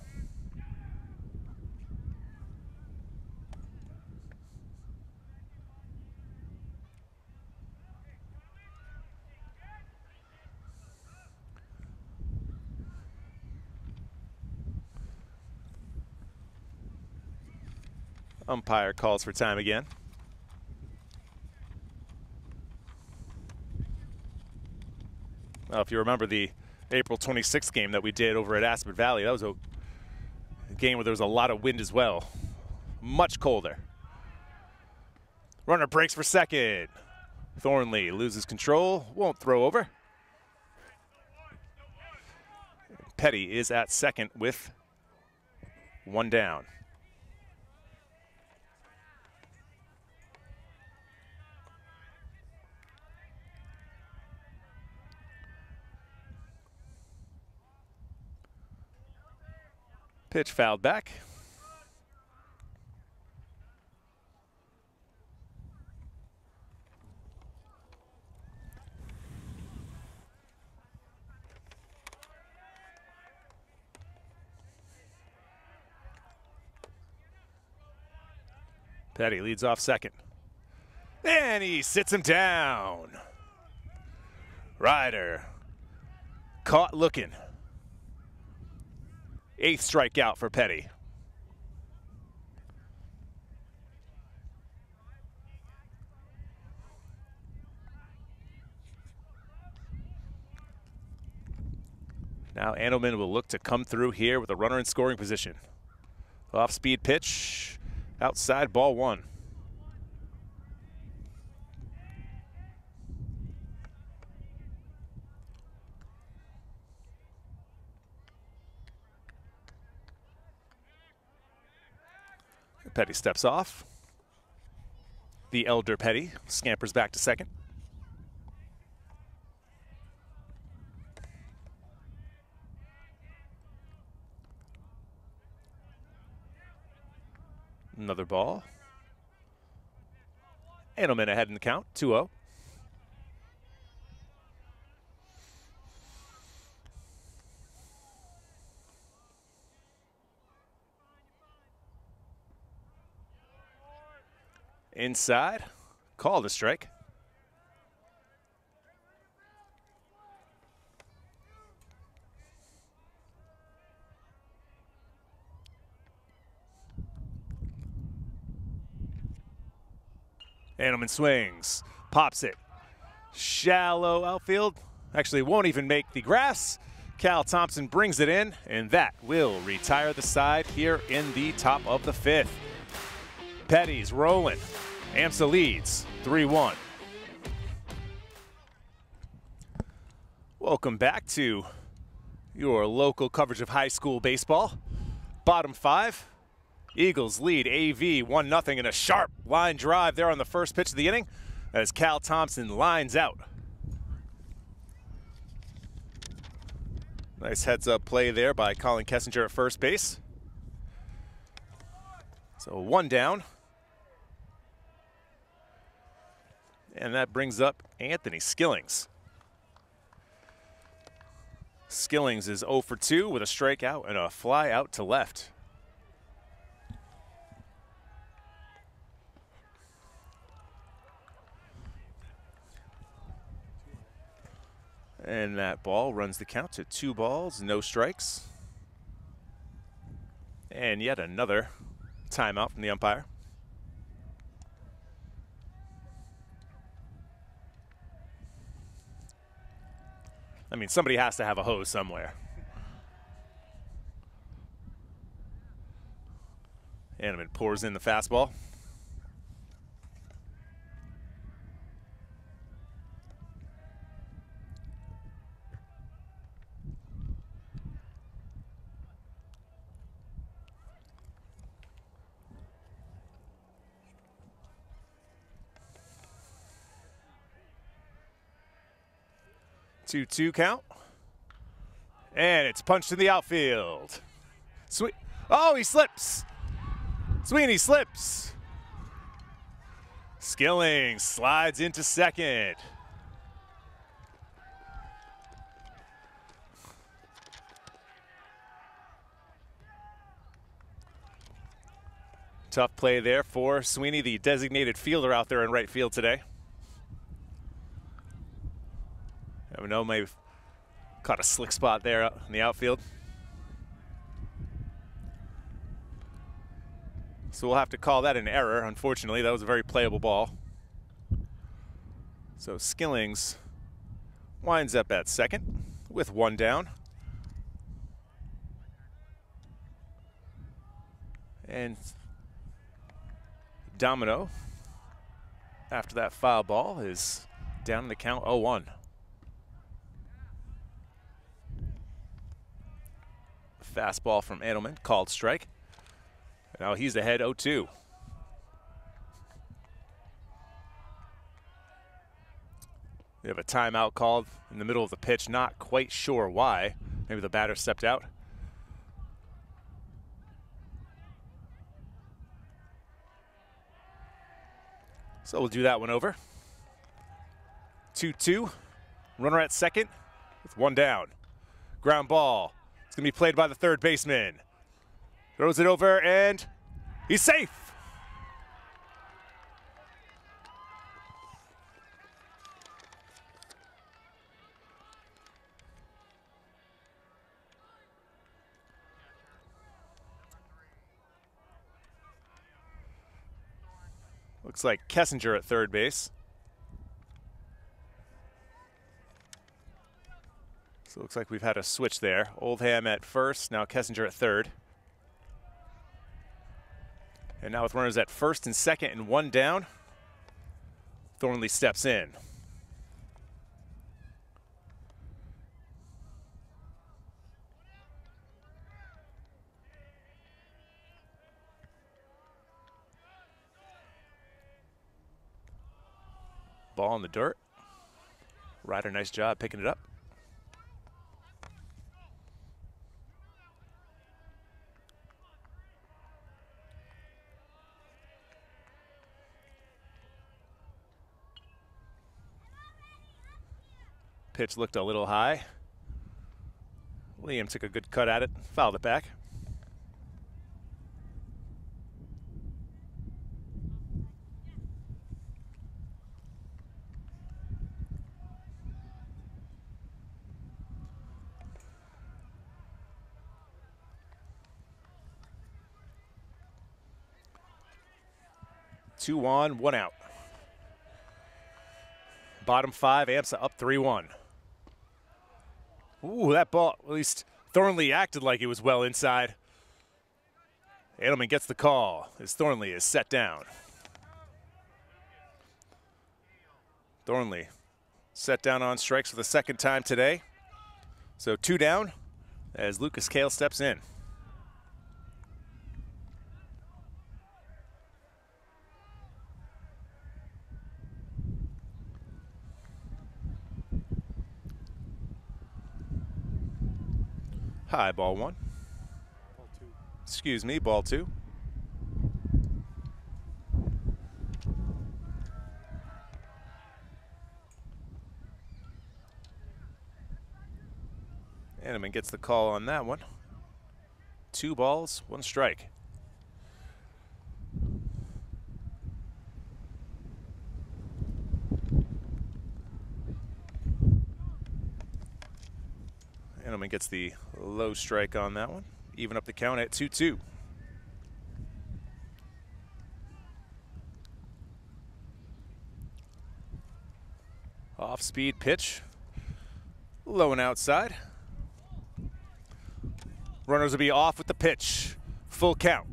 Umpire calls for time again. Well, if you remember the April 26th game that we did over at Assabet Valley, that was a game where there was a lot of wind as well. Much colder. Runner breaks for second. Thornley loses control, won't throw over. Petty is at second with one down. Pitch fouled back. Petty leads off second. And he sits him down. Ryder caught looking. Eighth strikeout for Petty. Now Andelman will look to come through here with a runner in scoring position. Off speed pitch, outside ball one. Petty steps off. The elder Petty scampers back to second. Another ball. Edelman ahead in the count, 2 0. Inside, call the strike. Edelman swings, pops it. Shallow outfield. Actually, won't even make the grass. Cal Thompson brings it in, and that will retire the side here in the top of the fifth. Petty's rolling. AMSA leads 3 1. Welcome back to your local coverage of high school baseball. Bottom five, Eagles lead AV 1 0 in a sharp line drive there on the first pitch of the inning as Cal Thompson lines out. Nice heads up play there by Colin Kessinger at first base. So one down. And that brings up Anthony Skillings. Skillings is 0 for 2 with a strikeout and a fly out to left. And that ball runs the count to two balls, no strikes. And yet another timeout from the umpire. I mean, somebody has to have a hose somewhere. Animate pours in the fastball. 2 2 count. And it's punched in the outfield. Sweet. Oh, he slips. Sweeney slips. Skilling slides into second. Tough play there for Sweeney, the designated fielder out there in right field today. Never know, maybe caught a slick spot there in the outfield. So we'll have to call that an error. Unfortunately, that was a very playable ball. So Skillings winds up at second with one down. And Domino, after that foul ball, is down in the count 0 Fastball from Edelman, called strike. Now he's ahead 0-2. We have a timeout called in the middle of the pitch. Not quite sure why. Maybe the batter stepped out. So we'll do that one over. 2-2. Runner at second with one down. Ground ball it's going to be played by the third baseman. Throws it over, and he's safe. Looks like Kessinger at third base. So it looks like we've had a switch there. Oldham at first, now Kessinger at third. And now with runners at first and second and one down, Thornley steps in. Ball in the dirt. Ryder, nice job picking it up. Pitch looked a little high. Liam took a good cut at it, fouled it back. Two on, one out. Bottom five, AMSA up 3 1. Ooh, that ball, at least Thornley acted like it was well inside. Edelman gets the call as Thornley is set down. Thornley set down on strikes for the second time today. So two down as Lucas Kale steps in. High, ball one. Ball two. Excuse me, ball two. Hanneman gets the call on that one. Two balls, one strike. Hanneman gets the low strike on that one. Even up the count at 2 2. Off speed pitch. Low and outside. Runners will be off with the pitch. Full count.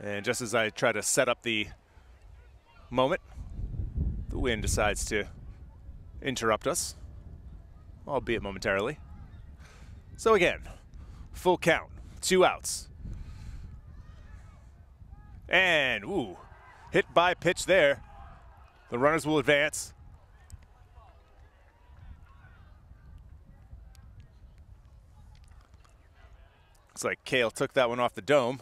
And just as I try to set up the moment, the wind decides to interrupt us, albeit momentarily. So again, full count, two outs. And, ooh, hit by pitch there. The runners will advance. Looks like Kale took that one off the dome.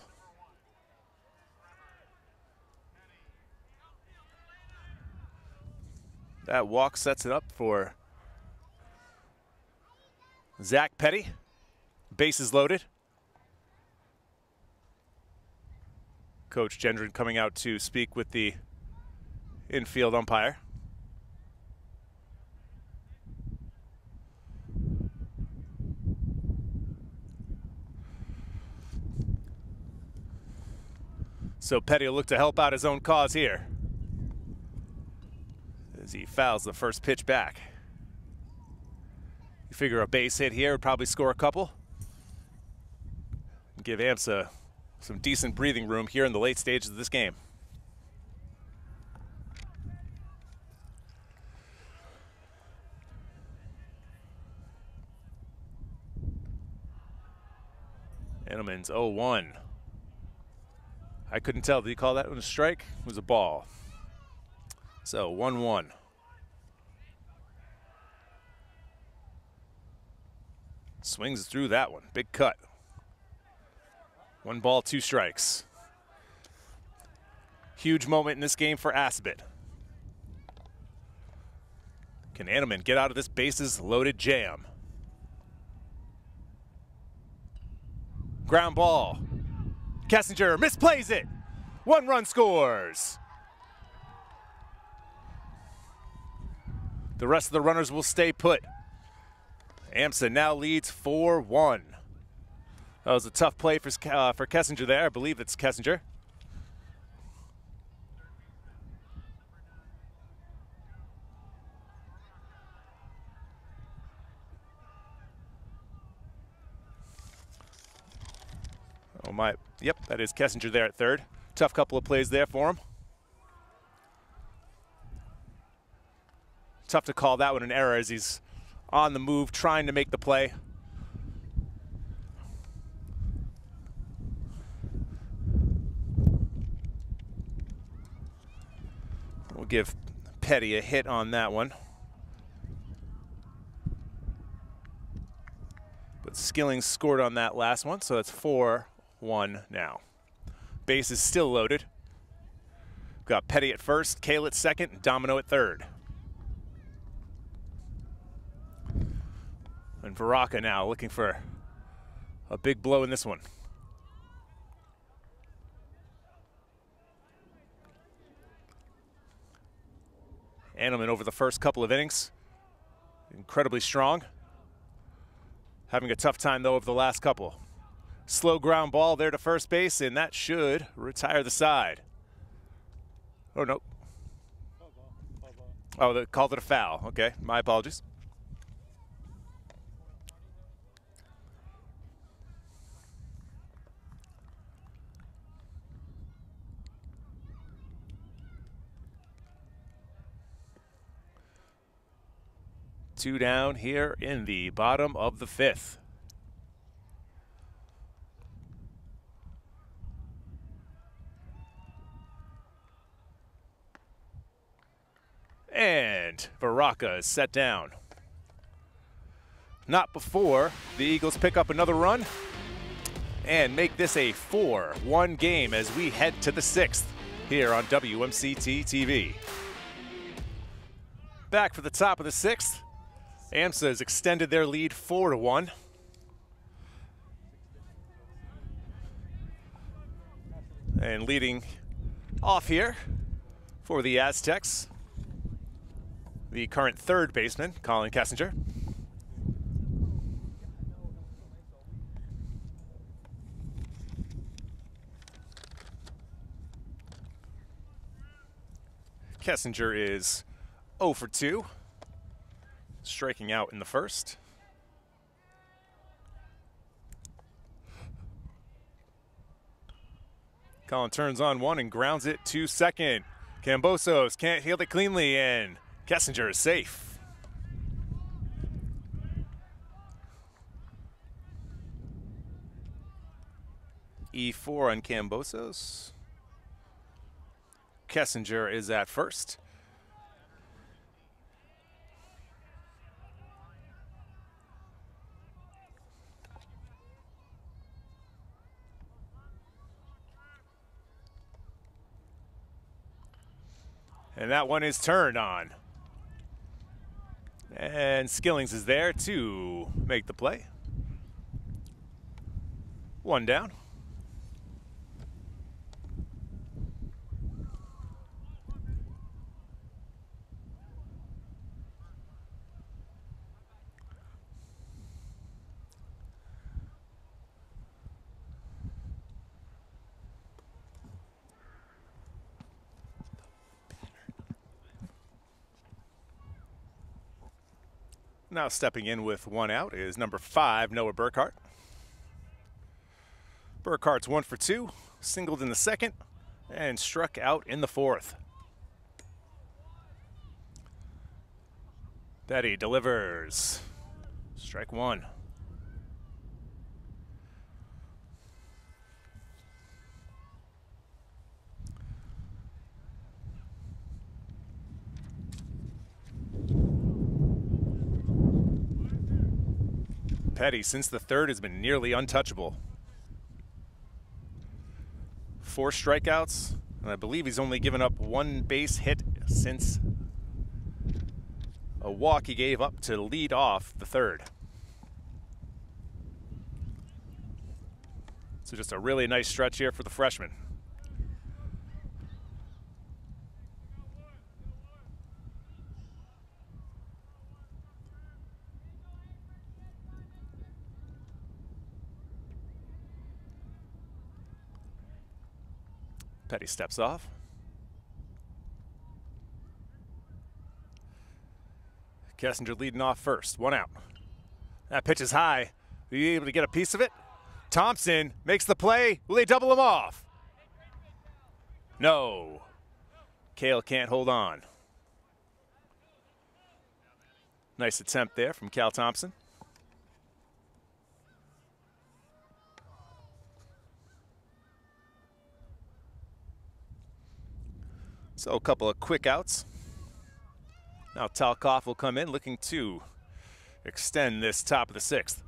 That walk sets it up for Zach Petty. Bases loaded. Coach Gendron coming out to speak with the infield umpire. So Petty will look to help out his own cause here as he fouls the first pitch back. You figure a base hit here would probably score a couple. Give AMSA some decent breathing room here in the late stages of this game. Edelman's 0-1. I couldn't tell. Did he call that one a strike? It was a ball. So 1 1. Swings through that one. Big cut. One ball, two strikes. Huge moment in this game for Assabet. Can Edelman get out of this bases loaded jam? Ground ball. Kessinger misplays it. One run scores. The rest of the runners will stay put. AMSA now leads 4-1. That was a tough play for, uh, for Kessinger there. I believe it's Kessinger. Oh my, yep, that is Kessinger there at third. Tough couple of plays there for him. Tough to call that one an error as he's on the move trying to make the play. We'll give Petty a hit on that one. But Skilling scored on that last one, so it's 4 1 now. Base is still loaded. Got Petty at first, Kale at second, Domino at third. And Varaka now looking for a big blow in this one. Animan over the first couple of innings, incredibly strong. Having a tough time, though, over the last couple. Slow ground ball there to first base, and that should retire the side. Oh, no. Oh, they called it a foul. Okay, my apologies. Two down here in the bottom of the fifth. And Baraka is set down. Not before the Eagles pick up another run and make this a 4-1 game as we head to the sixth here on WMCT TV. Back for the top of the sixth. AMSA has extended their lead 4 to 1. And leading off here for the Aztecs, the current third baseman, Colin Kessinger. Kessinger is 0 for 2 striking out in the first. Colin turns on one and grounds it to second. Cambosos can't heal it cleanly, and Kessinger is safe. E4 on Cambosos. Kessinger is at first. And that one is turned on. And Skillings is there to make the play. One down. Now stepping in with one out is number five, Noah Burkhart. Burkhart's one for two, singled in the second, and struck out in the fourth. Petty delivers. Strike one. Petty since the third has been nearly untouchable. Four strikeouts, and I believe he's only given up one base hit since a walk he gave up to lead off the third. So just a really nice stretch here for the freshman. Petty steps off. Kessinger leading off first. One out. That pitch is high. Are you able to get a piece of it? Thompson makes the play. Will they double him off? No. Kale can't hold on. Nice attempt there from Cal Thompson. So a couple of quick outs Now Talkoff will come in looking to extend this top of the sixth.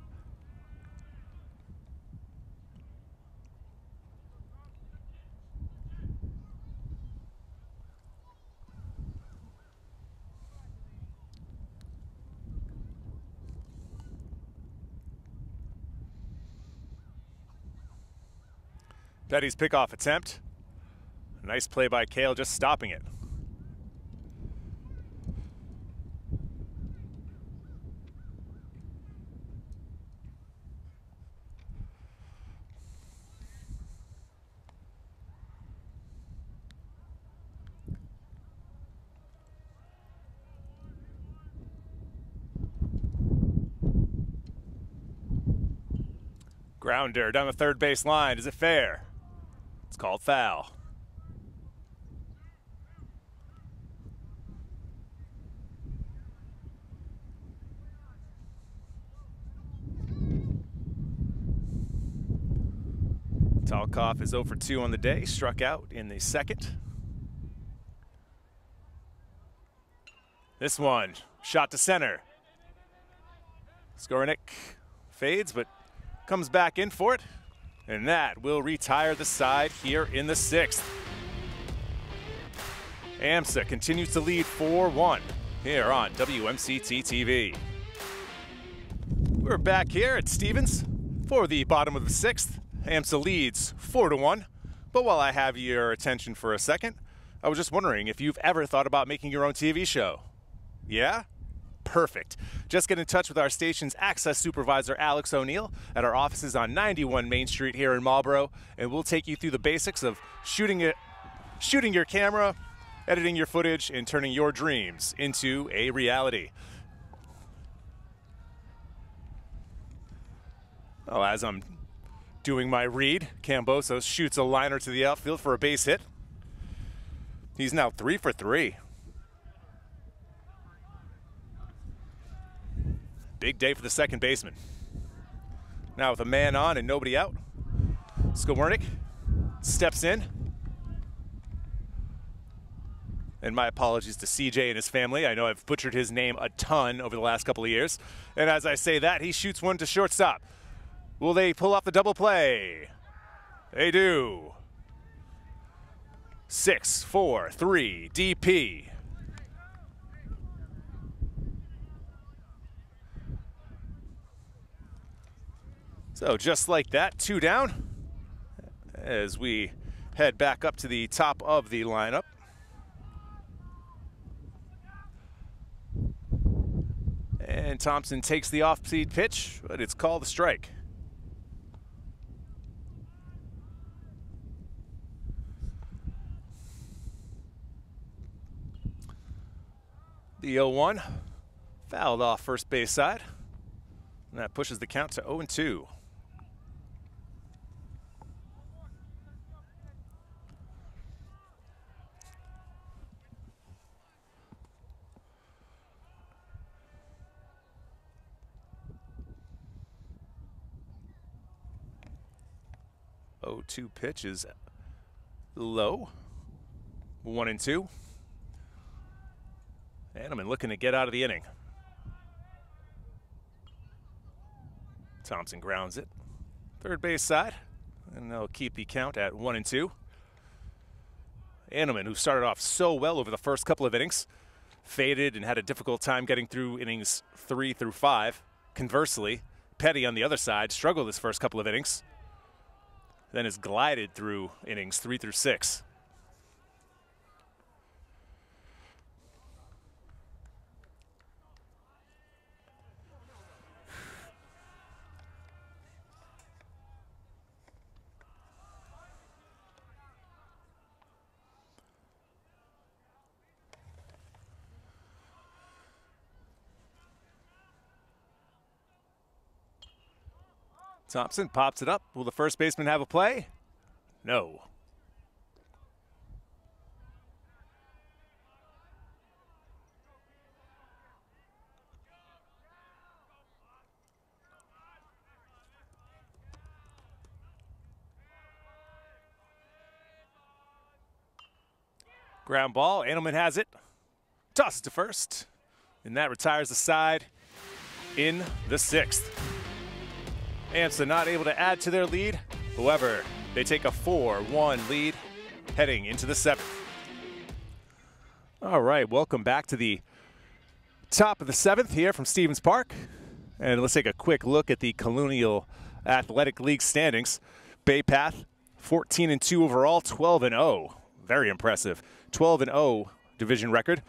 Petty's pickoff attempt. Nice play by Kale, just stopping it. Grounder down the third base line. Is it fair? It's called foul. Talkoff is 0 for 2 on the day, struck out in the second. This one, shot to center. Skornick fades, but comes back in for it. And that will retire the side here in the sixth. AMSA continues to lead 4-1 here on WMCT TV. We're back here at Stevens for the bottom of the sixth. AMSA leads 4 to 1. But while I have your attention for a second, I was just wondering if you've ever thought about making your own TV show. Yeah? perfect. Just get in touch with our station's access supervisor, Alex O'Neill, at our offices on 91 Main Street here in Marlboro, and we'll take you through the basics of shooting it, shooting your camera, editing your footage, and turning your dreams into a reality. Well, as I'm doing my read, Cambosos shoots a liner to the outfield for a base hit. He's now three for three. Big day for the second baseman. Now with a man on and nobody out, Skowernick steps in. And my apologies to CJ and his family. I know I've butchered his name a ton over the last couple of years. And as I say that, he shoots one to shortstop. Will they pull off the double play? They do. Six, four, three, DP. So just like that, two down as we head back up to the top of the lineup. And Thompson takes the off-speed pitch, but it's called a strike. The 0-1 fouled off first base side. And that pushes the count to 0-2. 0-2 pitch is low. One and two. Hanneman looking to get out of the inning. Thompson grounds it. Third base side. And they'll keep the count at one and two. Hanneman, who started off so well over the first couple of innings, faded and had a difficult time getting through innings three through five. Conversely, Petty on the other side struggled his first couple of innings, then has glided through innings three through six. Thompson pops it up. Will the first baseman have a play? No. Ground ball. Andelman has it. Tosses to first. and that retires the side in the sixth. AMSA not able to add to their lead. However, they take a 4-1 lead heading into the seventh. All right, welcome back to the top of the seventh here from Stevens Park. And let's take a quick look at the Colonial Athletic League standings. Bay Path, 14 and 2 overall, 12 and 0. Very impressive. 12 and 0 division record.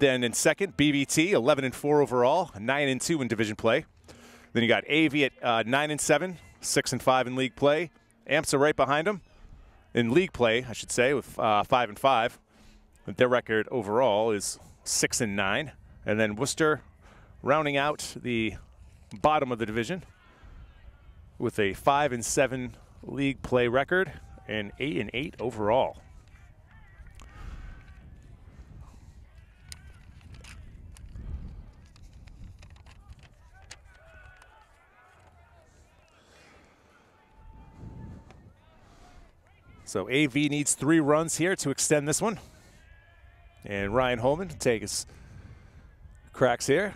Then in second, BVT, 11 and 4 overall, 9 and 2 in division play. Then you got AV at uh, 9 and 7, 6 and 5 in league play. AMSA right behind them in league play, I should say, with uh, 5 and 5. Their record overall is 6 and 9. And then Worcester rounding out the bottom of the division with a 5 and 7 league play record and 8 and 8 overall. So AV needs three runs here to extend this one. And Ryan Holman takes cracks here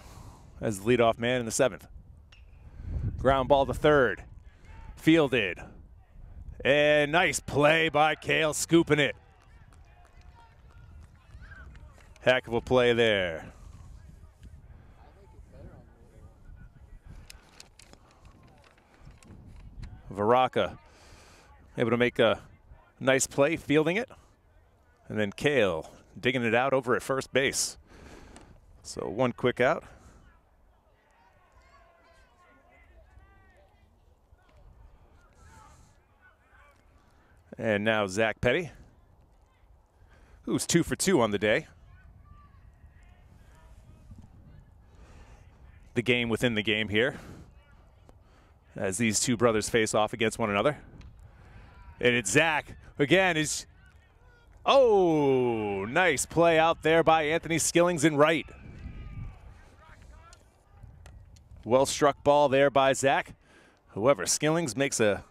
as the leadoff man in the seventh. Ground ball to third. Fielded. And nice play by Kale, scooping it. Heck of a play there. Varaka able to make a Nice play, fielding it. And then Kale digging it out over at first base. So one quick out. And now Zach Petty, who's two for two on the day. The game within the game here as these two brothers face off against one another. And it's Zach again is, oh, nice play out there by Anthony Skillings in right. Well struck ball there by Zach. However, Skillings makes a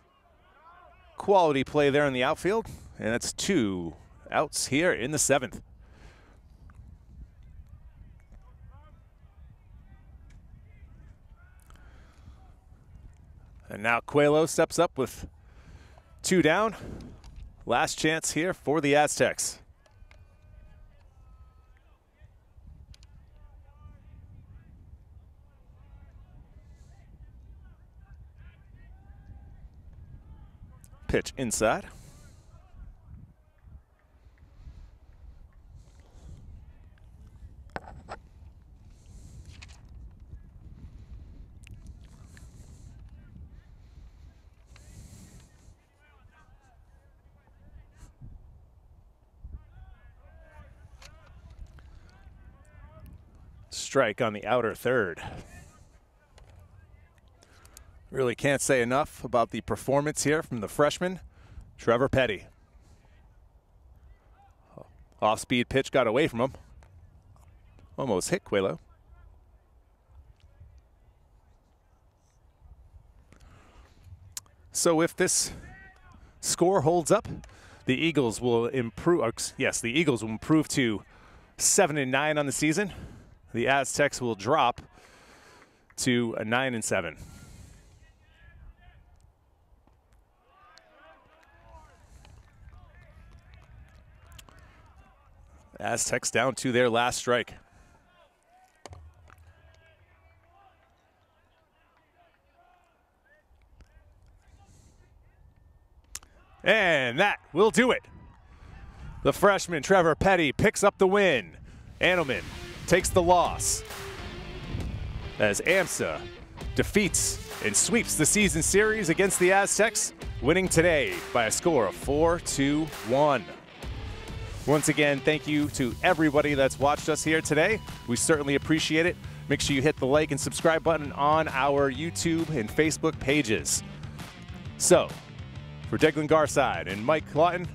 quality play there in the outfield, and that's two outs here in the seventh. And now Coelho steps up with two down. Last chance here for the Aztecs. Pitch inside. Strike on the outer third. Really can't say enough about the performance here from the freshman, Trevor Petty. Off-speed pitch got away from him. Almost hit Coelho. So if this score holds up, the Eagles will improve. Uh, yes, the Eagles will improve to seven and nine on the season the Aztecs will drop to a 9 and 7. Aztecs down to their last strike. And that will do it. The freshman Trevor Petty picks up the win. Anelman takes the loss as AMSA defeats and sweeps the season series against the Aztecs, winning today by a score of 4 to 1. Once again, thank you to everybody that's watched us here today. We certainly appreciate it. Make sure you hit the like and subscribe button on our YouTube and Facebook pages. So, for Declan Garside and Mike Lawton,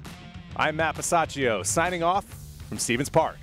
I'm Matt Besachio signing off from Stevens Park.